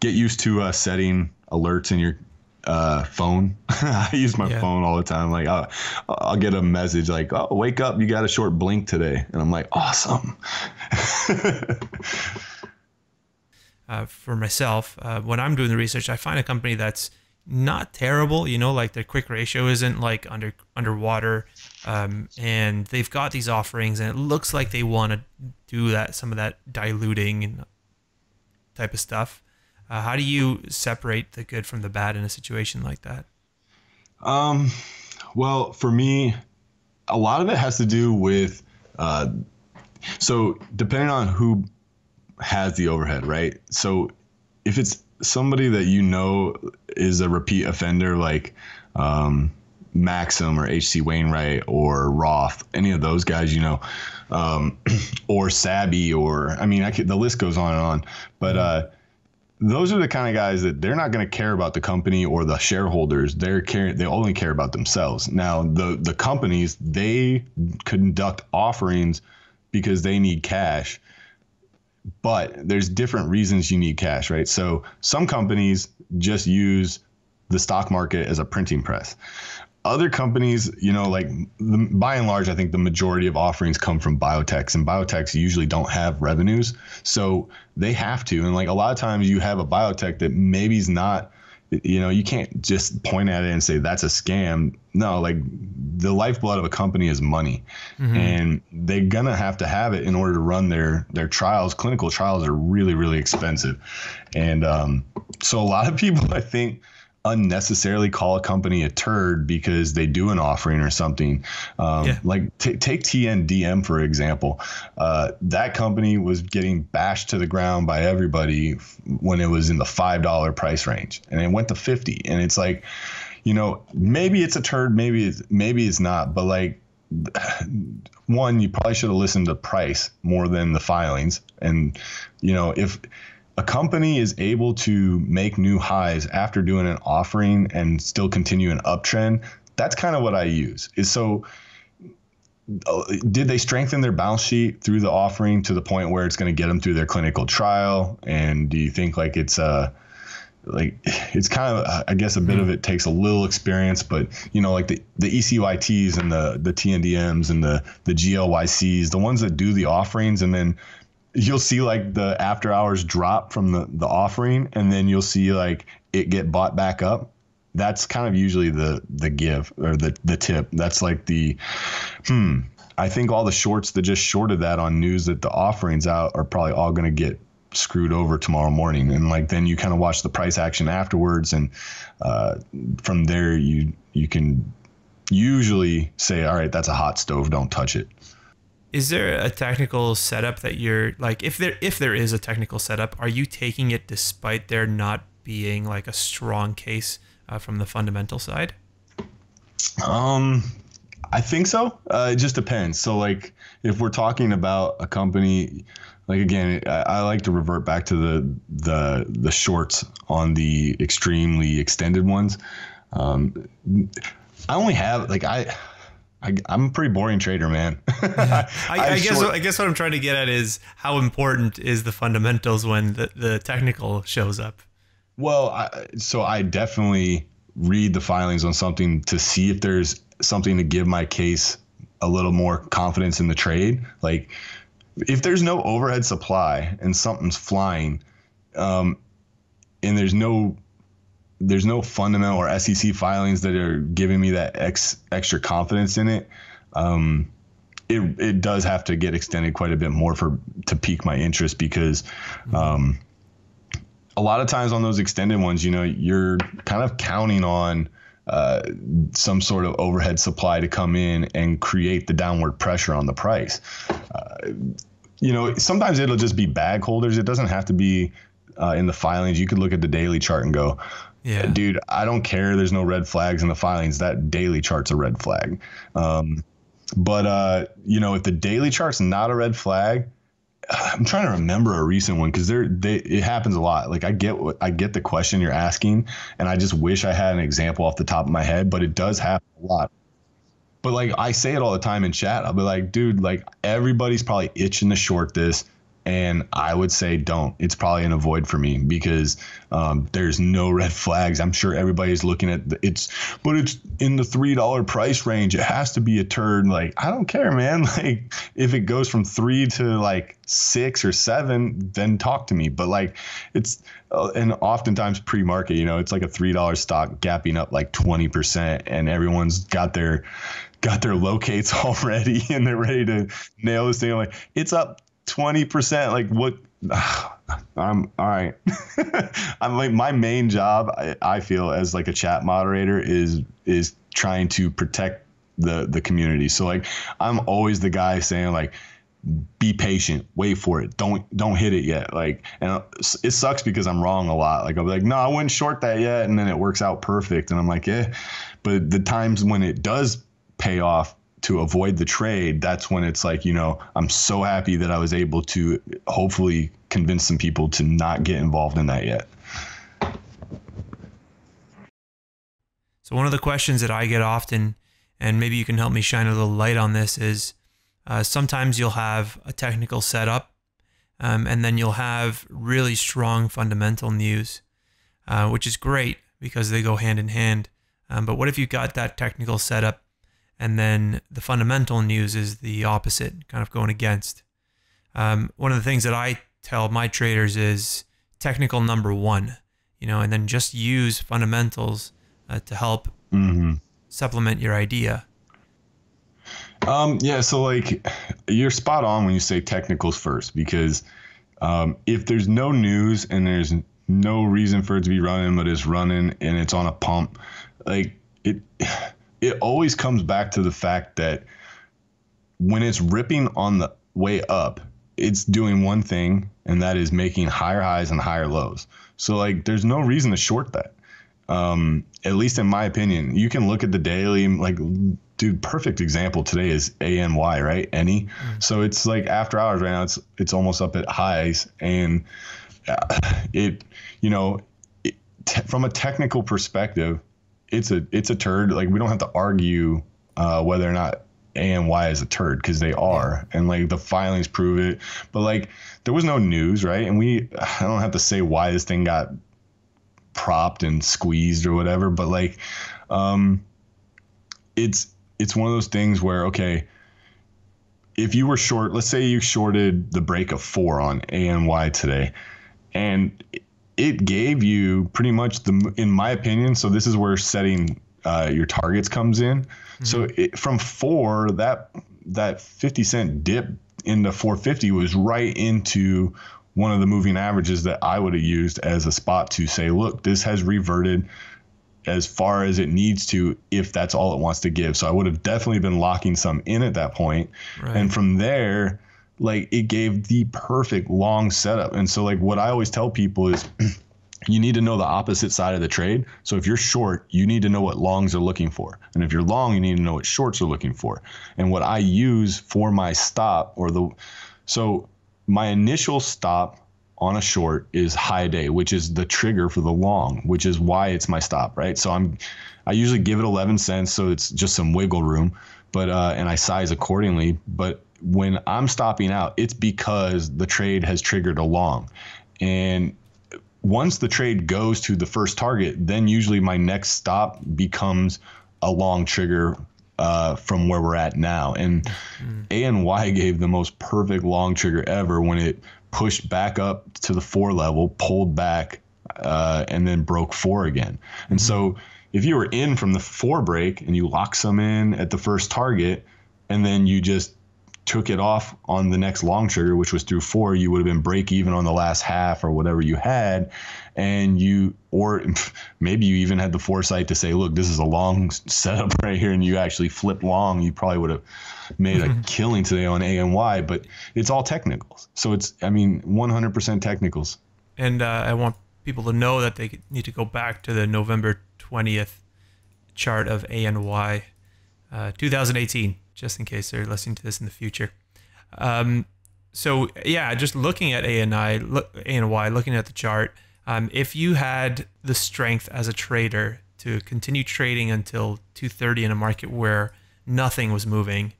get used to uh, setting alerts in your uh, phone. [LAUGHS] I use my
Yeah.
phone all the time. Like I'll, I'll get a message like, "Oh, wake up! You got a short blink today," and I'm like, "Awesome." [LAUGHS]
uh, for myself, uh, when I'm doing the research, I find a company that's not terrible. You know, like their quick ratio isn't like under underwater, um, and they've got these offerings, and it looks like they want to do that some of that diluting and type of stuff. Uh, how do you separate the good from the bad in a situation like that?
Um, well, for me, a lot of it has to do with, uh, so depending on who has the overhead, right? So if it's somebody that you know is a repeat offender, like um, Maxim or HC Wainwright or Roth, any of those guys, you know, um, [CLEARS THROAT] or Sabby, or I mean, I could, the list goes on and on, but uh, those are the kind of guys that they're not going to care about the company or the shareholders. They're caring. They only care about themselves. Now, the the companies they conduct offerings because they need cash, but there's different reasons you need cash, right? So some companies just use the stock market as a printing press. Other companies, you know, like the, by and large, I think the majority of offerings come from biotechs, and biotechs usually don't have revenues, so they have to. And like a lot of times, you have a biotech that maybe is not, you know, you can't just point at it and say that's a scam. No, like the lifeblood of a company is money, and they're gonna have to have it in order to run their their trials. Clinical trials are really really expensive, and um, so a lot of [LAUGHS] people, I think unnecessarily call a company a turd because they do an offering or something. Um,
Yeah.
Like t- take TNDM for example. Uh, that company was getting bashed to the ground by everybody when it was in the five dollar price range, and it went to fifty. And it's like, you know, maybe it's a turd, maybe it's maybe it's not, but like [SIGHS] one, you probably should have listened to price more than the filings. And, you know, if a company is able to make new highs after doing an offering and still continue an uptrend, that's kind of what I use. Is so uh, did they strengthen their balance sheet through the offering to the point where it's going to get them through their clinical trial? And do you think like it's uh like [SIGHS] it's kind of I guess a bit of it takes a little experience, but you know like the the ECYTs and the the TNDMs and the the GLYCs, the ones that do the offerings, and then you'll see like the after hours drop from the the offering, and then you'll see like it get bought back up. That's kind of usually the the give or the the tip. That's like the hmm. I think all the shorts that just shorted that on news that the offerings out are probably all going to get screwed over tomorrow morning and like then you kind of watch the price action afterwards and uh, from there you you can usually say all right that's a hot stove don't touch it
Is there a technical setup that you're like if there if there is a technical setup, are you taking it despite there not being like a strong case uh, from the fundamental side?
Um, I think so. Uh, it just depends. So, like, if we're talking about a company, like again, I, I like to revert back to the the the shorts on the extremely extended ones. Um, I only have like I. I, I'm a pretty boring trader, man. [LAUGHS]
I, I, guess
short-
I guess what I'm trying to get at is how important is the fundamentals when the, the technical shows up.
Well, I, so I definitely read the filings on something to see if there's something to give my case a little more confidence in the trade. Like, if there's no overhead supply and something's flying, um, and there's no there's no fundamental or SEC filings that are giving me that ex, extra confidence in it. Um, it it does have to get extended quite a bit more for to pique my interest because. Um, a lot of times on those extended ones, you know, you're kind of counting on uh, some sort of overhead supply to come in and create the downward pressure on the price. Uh, you know, sometimes it'll just be bag holders. It doesn't have to be uh, in the filings. You could look at the daily chart and go,
Yeah.
dude, I don't care. There's no red flags in the filings. That daily chart's a red flag. Um, but uh, you know, if the daily chart's not a red flag, [SIGHS] I'm trying to remember a recent one because there they it happens a lot. Like I get I get the question you're asking, and I just wish I had an example off the top of my head, but it does happen a lot. But like I say it all the time in chat. I'll be like, dude, like everybody's probably itching to short this. And I would say don't. It's probably an avoid for me because um, there's no [LAUGHS] red flags. I'm sure everybody's looking at the, it's, but it's in the three dollar price range. It has to be a turd. Like I don't care, man. [LAUGHS] Like if it goes from three to like six or seven, then talk to me. But like it's uh, and oftentimes pre-market, you know, it's like a three dollar stock gapping up like twenty percent, and everyone's got their got their locates [LAUGHS] already and they're ready to nail this thing. Like it's up 20%. Like what? [SIGHS] I'm all right. [LAUGHS] I'm like my main job. I, I feel as like a chat moderator is is trying to protect the the community. So like I'm always the guy saying like be patient wait for it don't don't hit it yet like and it sucks because i'm wrong a lot like i'm like no i wouldn't short that yet and then it works out perfect and i'm like yeah but the times when it does pay off to avoid the trade, that's when it's like, you know, I'm so happy that I was able to hopefully convince some people to not get involved in that yet.
So, one of the questions that I get often, and maybe you can help me shine a little light on this, is uh, sometimes you'll have a technical setup um, and then you'll have really strong fundamental news, uh, which is great because they go hand in hand. Um, but what if you got that technical setup and then the fundamental news is the opposite, kind of going against. Um, one of the things that I tell my traders is technical number one, you know, and then just use fundamentals uh, to help mm-hmm. supplement your idea.
Um, yeah, so like you're spot on when you say technicals first because um, if there's no news and there's no reason for it to be running, but it's running and it's on a pump, like it it always comes back to the fact that when it's ripping on the way up, it's doing one thing, and that is making higher highs and higher lows. So like, there's no reason to short that. Um, at least in my opinion, you can look at the daily, like, dude, perfect example today is ANY, right? Any. Mm. So it's like after hours right now, it's it's almost up at highs, and uh, it, you know, it, te- from a technical perspective, it's a it's a turd. Like we don't have to argue uh, whether or not ANY is a turd because they are, and like the filings prove it. But like there was no news, right? And we [SIGHS] I don't have to say why this thing got propped and squeezed or whatever, but like um, it's it's one of those things where okay if you were short, let's say you shorted the break of four on ANY today, and it gave you pretty much the, in my opinion. So this is where setting uh, your targets comes in. Mm-hmm. So it, from four, that that 50 cent dip into 450 was right into one of the moving averages that I would have used as a spot to say, look, this has reverted as far as it needs to if that's all it wants to give. So I would have definitely been locking some in at that point. Right. And from there, like it gave the perfect long setup. And so like what I always tell people is [CLEARS THROAT] you need to know the opposite side of the trade. So if you're short, you need to know what longs are looking for. And if you're long, you need to know what shorts are looking for. And what I use for my stop or the so my initial stop on a short is high day, which is the trigger for the long, which is why it's my stop, right? So I'm I usually give it 11 cents so it's just some wiggle room, but uh and I size accordingly, but when I'm stopping out, it's because the trade has triggered a long. And once the trade goes to the first target, then usually my next stop becomes a long trigger uh, from where we're at now. And mm. ANY gave the most perfect long trigger ever when it pushed back up to the four level, pulled back, uh, and then broke four again. And mm-hmm. so if you were in from the four break and you lock some in at the first target, and then you just took it off on the next long trigger, which was through four, you would have been break even on the last half or whatever you had. And you, or [LAUGHS] maybe you even had the foresight to say, look, this is a long [LAUGHS] setup right here. And you actually flipped long. You probably would have made a killing today on A and Y, but it's all technicals. So it's, I mean, 100% technicals.
And uh, I want people to know that they need to go back to the November 20th chart of ANY uh, 2018 just in case they're listening to this in the future. Um, so yeah, just looking at ANI, look, ANY, looking at the chart, um, if you had the strength as a trader to continue trading until 2:30 in a market where nothing was moving,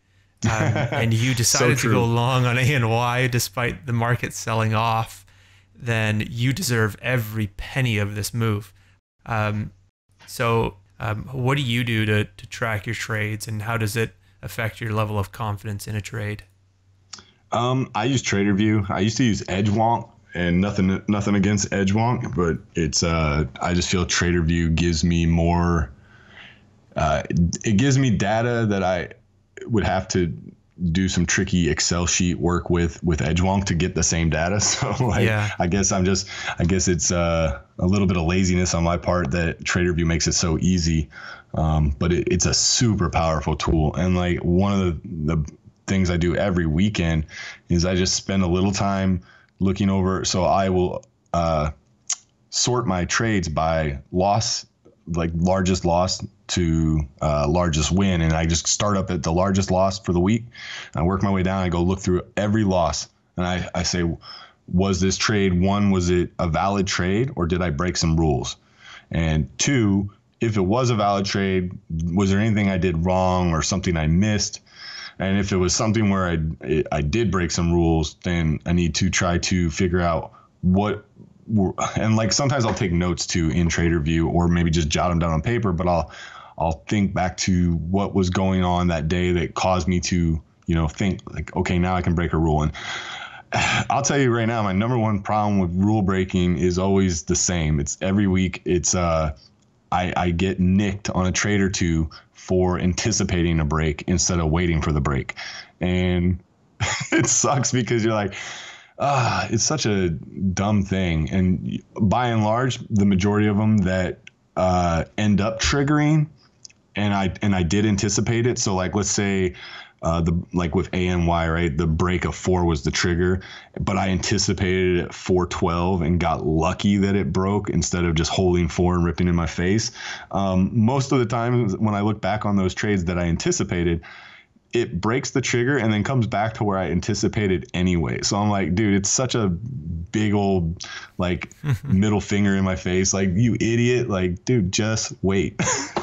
um, [LAUGHS] and you decided
So
to go long on ANY despite the market selling off, then you deserve every penny of this move. Um, so, um, what do you do to, to track your trades, and how does it affect your level of confidence in a trade?
Um, I use TraderVue. I used to use EdgeWonk, and nothing nothing against EdgeWonk, but it's uh, I just feel TraderVue gives me more. Uh, it gives me data that I would have to do some tricky Excel sheet work with with EdgeWonk to get the same data. [LAUGHS] So like,
Yeah.
I guess I'm just I guess it's uh, a little bit of laziness on my part that TraderVue makes it so easy. Um, but it, it's a super powerful tool, and like one of the, the things I do every weekend is I just spend a little time looking over. So I will uh, sort my trades by loss, like largest loss to uh, largest win, and I just start up at the largest loss for the week. I work my way down. I go look through every loss, and I, I say, was this trade one? Was it a valid trade, or did I break some rules? And two, if it was a valid trade, was there anything I did wrong or something I missed? And if it was something where I I did break some rules, then I need to try to figure out what and like sometimes I'll take notes too in TraderVue or maybe just jot them down on paper, but I'll I'll think back to what was going on that day that caused me to, you know, think like, okay, now I can break a rule. And [SIGHS] I'll tell you right now, my number one problem with rule breaking is always the same. It's every week. It's uh, I, I get nicked on a trade or two for anticipating a break instead of waiting for the break, and [LAUGHS] it sucks because you're like, ah, it's such a dumb thing. And by and large, the majority of them that uh, end up triggering, and I and I did anticipate it. So like, let's say uh, the like with ANY, right? The break of four was the trigger, but I anticipated it at 412 and got lucky that it broke instead of just holding four and ripping in my face. Um, most of the time, when I look back on those trades that I anticipated, it breaks the trigger and then comes back to where I anticipated anyway. So I'm like, dude, it's such a big old like [LAUGHS] middle finger in my face. Like, you idiot. Like, dude, just wait. [LAUGHS]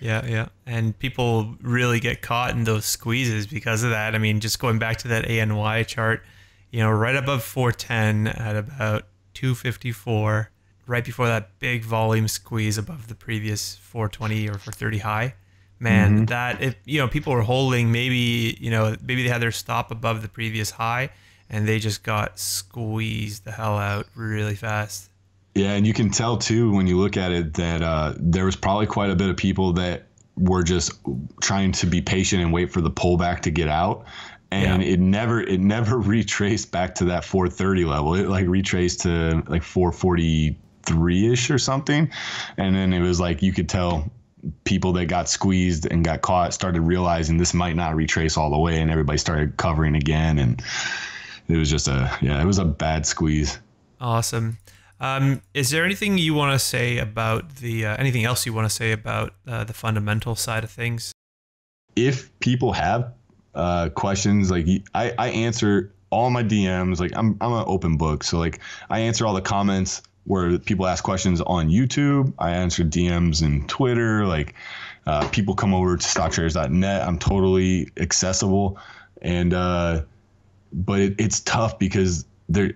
Yeah, yeah. And people really get caught in those squeezes because of that. I mean, just going back to that ANY chart, you know, right above 410 at about 254, right before that big volume squeeze above the previous 420 or 430 high. Man, mm-hmm. that if you know, people were holding maybe, you know, maybe they had their stop above the previous high and they just got squeezed the hell out really fast.
Yeah, and you can tell too when you look at it that uh, there was probably quite a bit of people that were just trying to be patient and wait for the pullback to get out, and
Yeah.
it never it never [LAUGHS] retraced back to that 430 level. It like retraced to like 443 ish or something, and then it was like you could tell people that got squeezed and got caught started realizing this might not retrace all the way, and everybody started covering again, and it was just a yeah, it was a bad squeeze.
Awesome. Um, is there anything you want to say about the uh, anything else you want to say about uh, the fundamental side of things?
if people have uh, questions, like I, I answer all my DMs. Like I'm, I'm an open book. So like I answer all the comments where people ask questions on YouTube. I answer DMs and Twitter. Like uh, people come over to stocktraders.net. I'm totally accessible. And, uh, but it, it's tough because they're,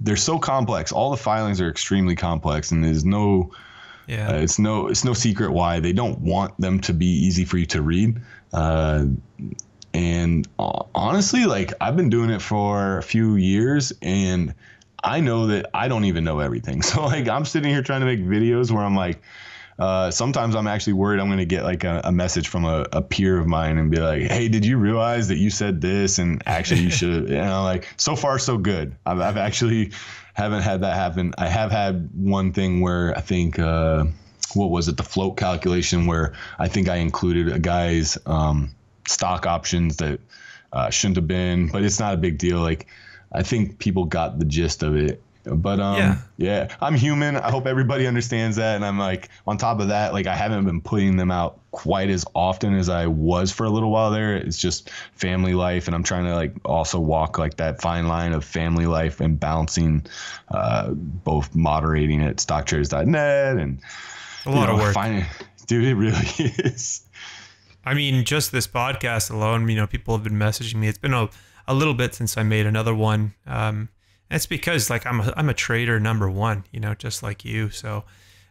they're so complex. All the filings are extremely complex and there's no,
Yeah.
uh, it's no it's no secret why they don't want them to be easy for you to read. Uh, and uh, honestly, like I've been doing it for a few years, and I know that I don't even know everything. [LAUGHS] So like I'm sitting here trying to make videos where I'm like. Uh, sometimes I'm actually worried I'm going to get like a, a message from a, a peer of mine and be like, "Hey, did you realize that you said this? And actually, you should." You [LAUGHS] know, like so far so good. I've, I've actually haven't had that happen. I have had one thing where I think uh, what was it, the float calculation, where I think I included a guy's um, stock options that uh, shouldn't have been, but it's not a big deal. Like I think people got the gist of it. But um,
Yeah.
yeah, I'm human. I hope everybody understands that. And I'm like, on top of that, like I haven't been putting them out quite as often as I was for a little while there. It's just family life, and I'm trying to like also walk like that fine line of family life and balancing uh, both moderating at stocktraders.net and
a lot
you
of work.
finding- dude, it really [LAUGHS] is.
I mean, just this podcast alone, you know, people have been messaging me. It's been a, a little bit since I made another one. Um, it's because like I'm a, I'm a trader number one, you know, just like you. So,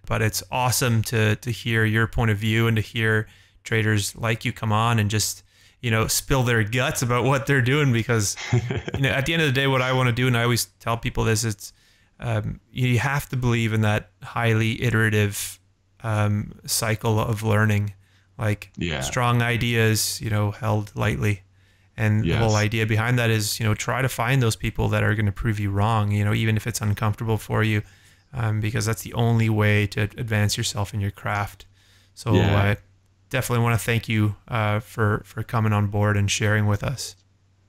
but it's awesome to to hear your point of view and to hear traders like you come on and just you know spill their guts about what they're doing because you know at the end of the day, what I want to do, and I always tell people this, it's um, you have to believe in that highly iterative um, cycle of learning, like
Yeah.
strong ideas, you know, held lightly. And the whole idea behind that is, you know, try to find those people that are going to prove you wrong, you know, even if it's uncomfortable for you, um, because that's the only way to advance yourself in your craft. So
Yeah.
I definitely want to thank you uh, for for coming on board and sharing with us.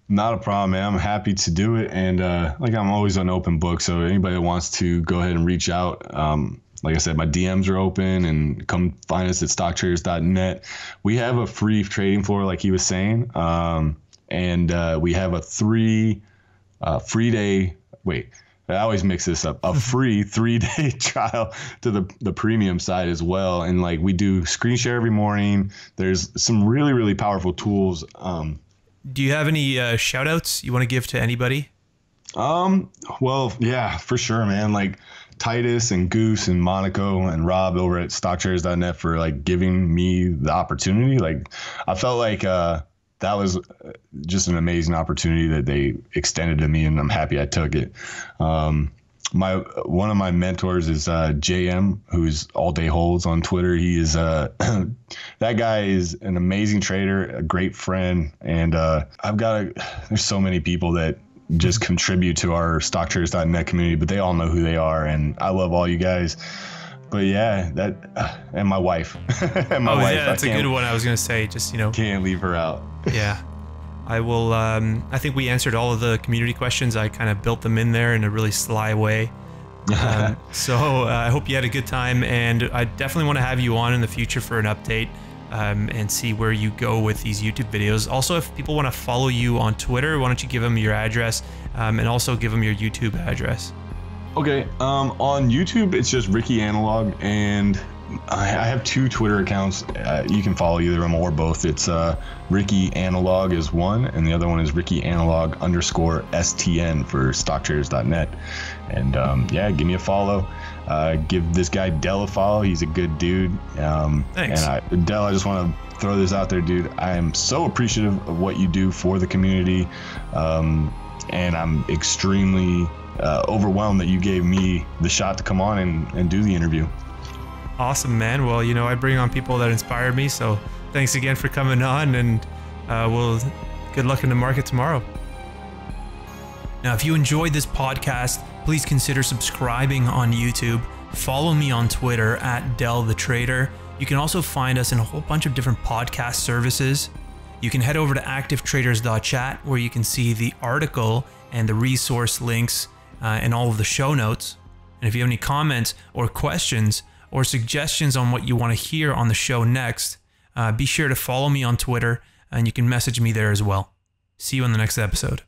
Not a problem, man. I'm happy to do it, and uh, like I'm always an open book. So anybody that wants to go ahead and reach out, um, like I said, my DMs are open, and come find us at StockTraders.net. We have a free trading floor, like he was saying, um, and uh, we have a three uh, free day. Wait. I always mix this up. A [LAUGHS] free three day [LAUGHS] trial to the the premium side as well, and like we do screen share every morning. There's some really really powerful tools. Um,
Do you have any uh, shout outs you want to give to anybody?
Um, well, yeah, for sure, man. Like Titus and Goose and Monaco and Rob over at stocktraders.net for like giving me the opportunity. Like I felt like uh that was uh, just an amazing opportunity that they extended to me and I'm happy I took it. Um my one of my mentors is uh, JM, who's all day holds on Twitter. He is uh, [CLEARS THROAT] that guy is an amazing trader, a great friend, and uh, I've got a, [SIGHS] there's so many people that just contribute to our stocktraders.net community, but they all know who they are, and I love all you guys. But yeah, that [SIGHS] and my wife, [LAUGHS] and my
oh
wife.
yeah, that's a good one. I was gonna say, just you know,
Can't leave her out.
yeah. [LAUGHS] I will. Um, I think we answered all of the community questions. I kind of built them in there in a really sly way. [LAUGHS] Um, so uh, I hope you had a good time, and I definitely want to have you on in the future for an update um, and see where you go with these YouTube videos. Also, if people want to follow you on Twitter, why don't you give them your address um, and also give them your YouTube address?
Okay. Um, on YouTube, it's just Ricky Analog, and I, I have two Twitter accounts. Uh, you can follow either of them or both. It's uh, Ricky Analog is one, and the other one is Ricky Analog underscore STN for StockTraders.net. And um, yeah, give me a follow. Uh, give this guy Del a follow. He's a good dude. Um,
Thanks.
And I, Del, I just want to throw this out there, dude. I am so appreciative of what you do for the community. Um, and I'm extremely uh, overwhelmed that you gave me the shot to come on and, and do the interview.
Awesome, man. Well, you know, I bring on people that inspire me. So thanks again for coming on, and uh, we'll good luck in the market tomorrow. Now, if you enjoyed this podcast, please consider subscribing on YouTube. Follow me on Twitter at Del the Trader. You can also find us in a whole bunch of different podcast services. You can head over to activetraders.chat where you can see the article and the resource links uh, and all of the show notes. And if you have any comments or questions or suggestions on what you want to hear on the show next, uh, be sure to follow me on Twitter and you can message me there as well. See you on the next episode.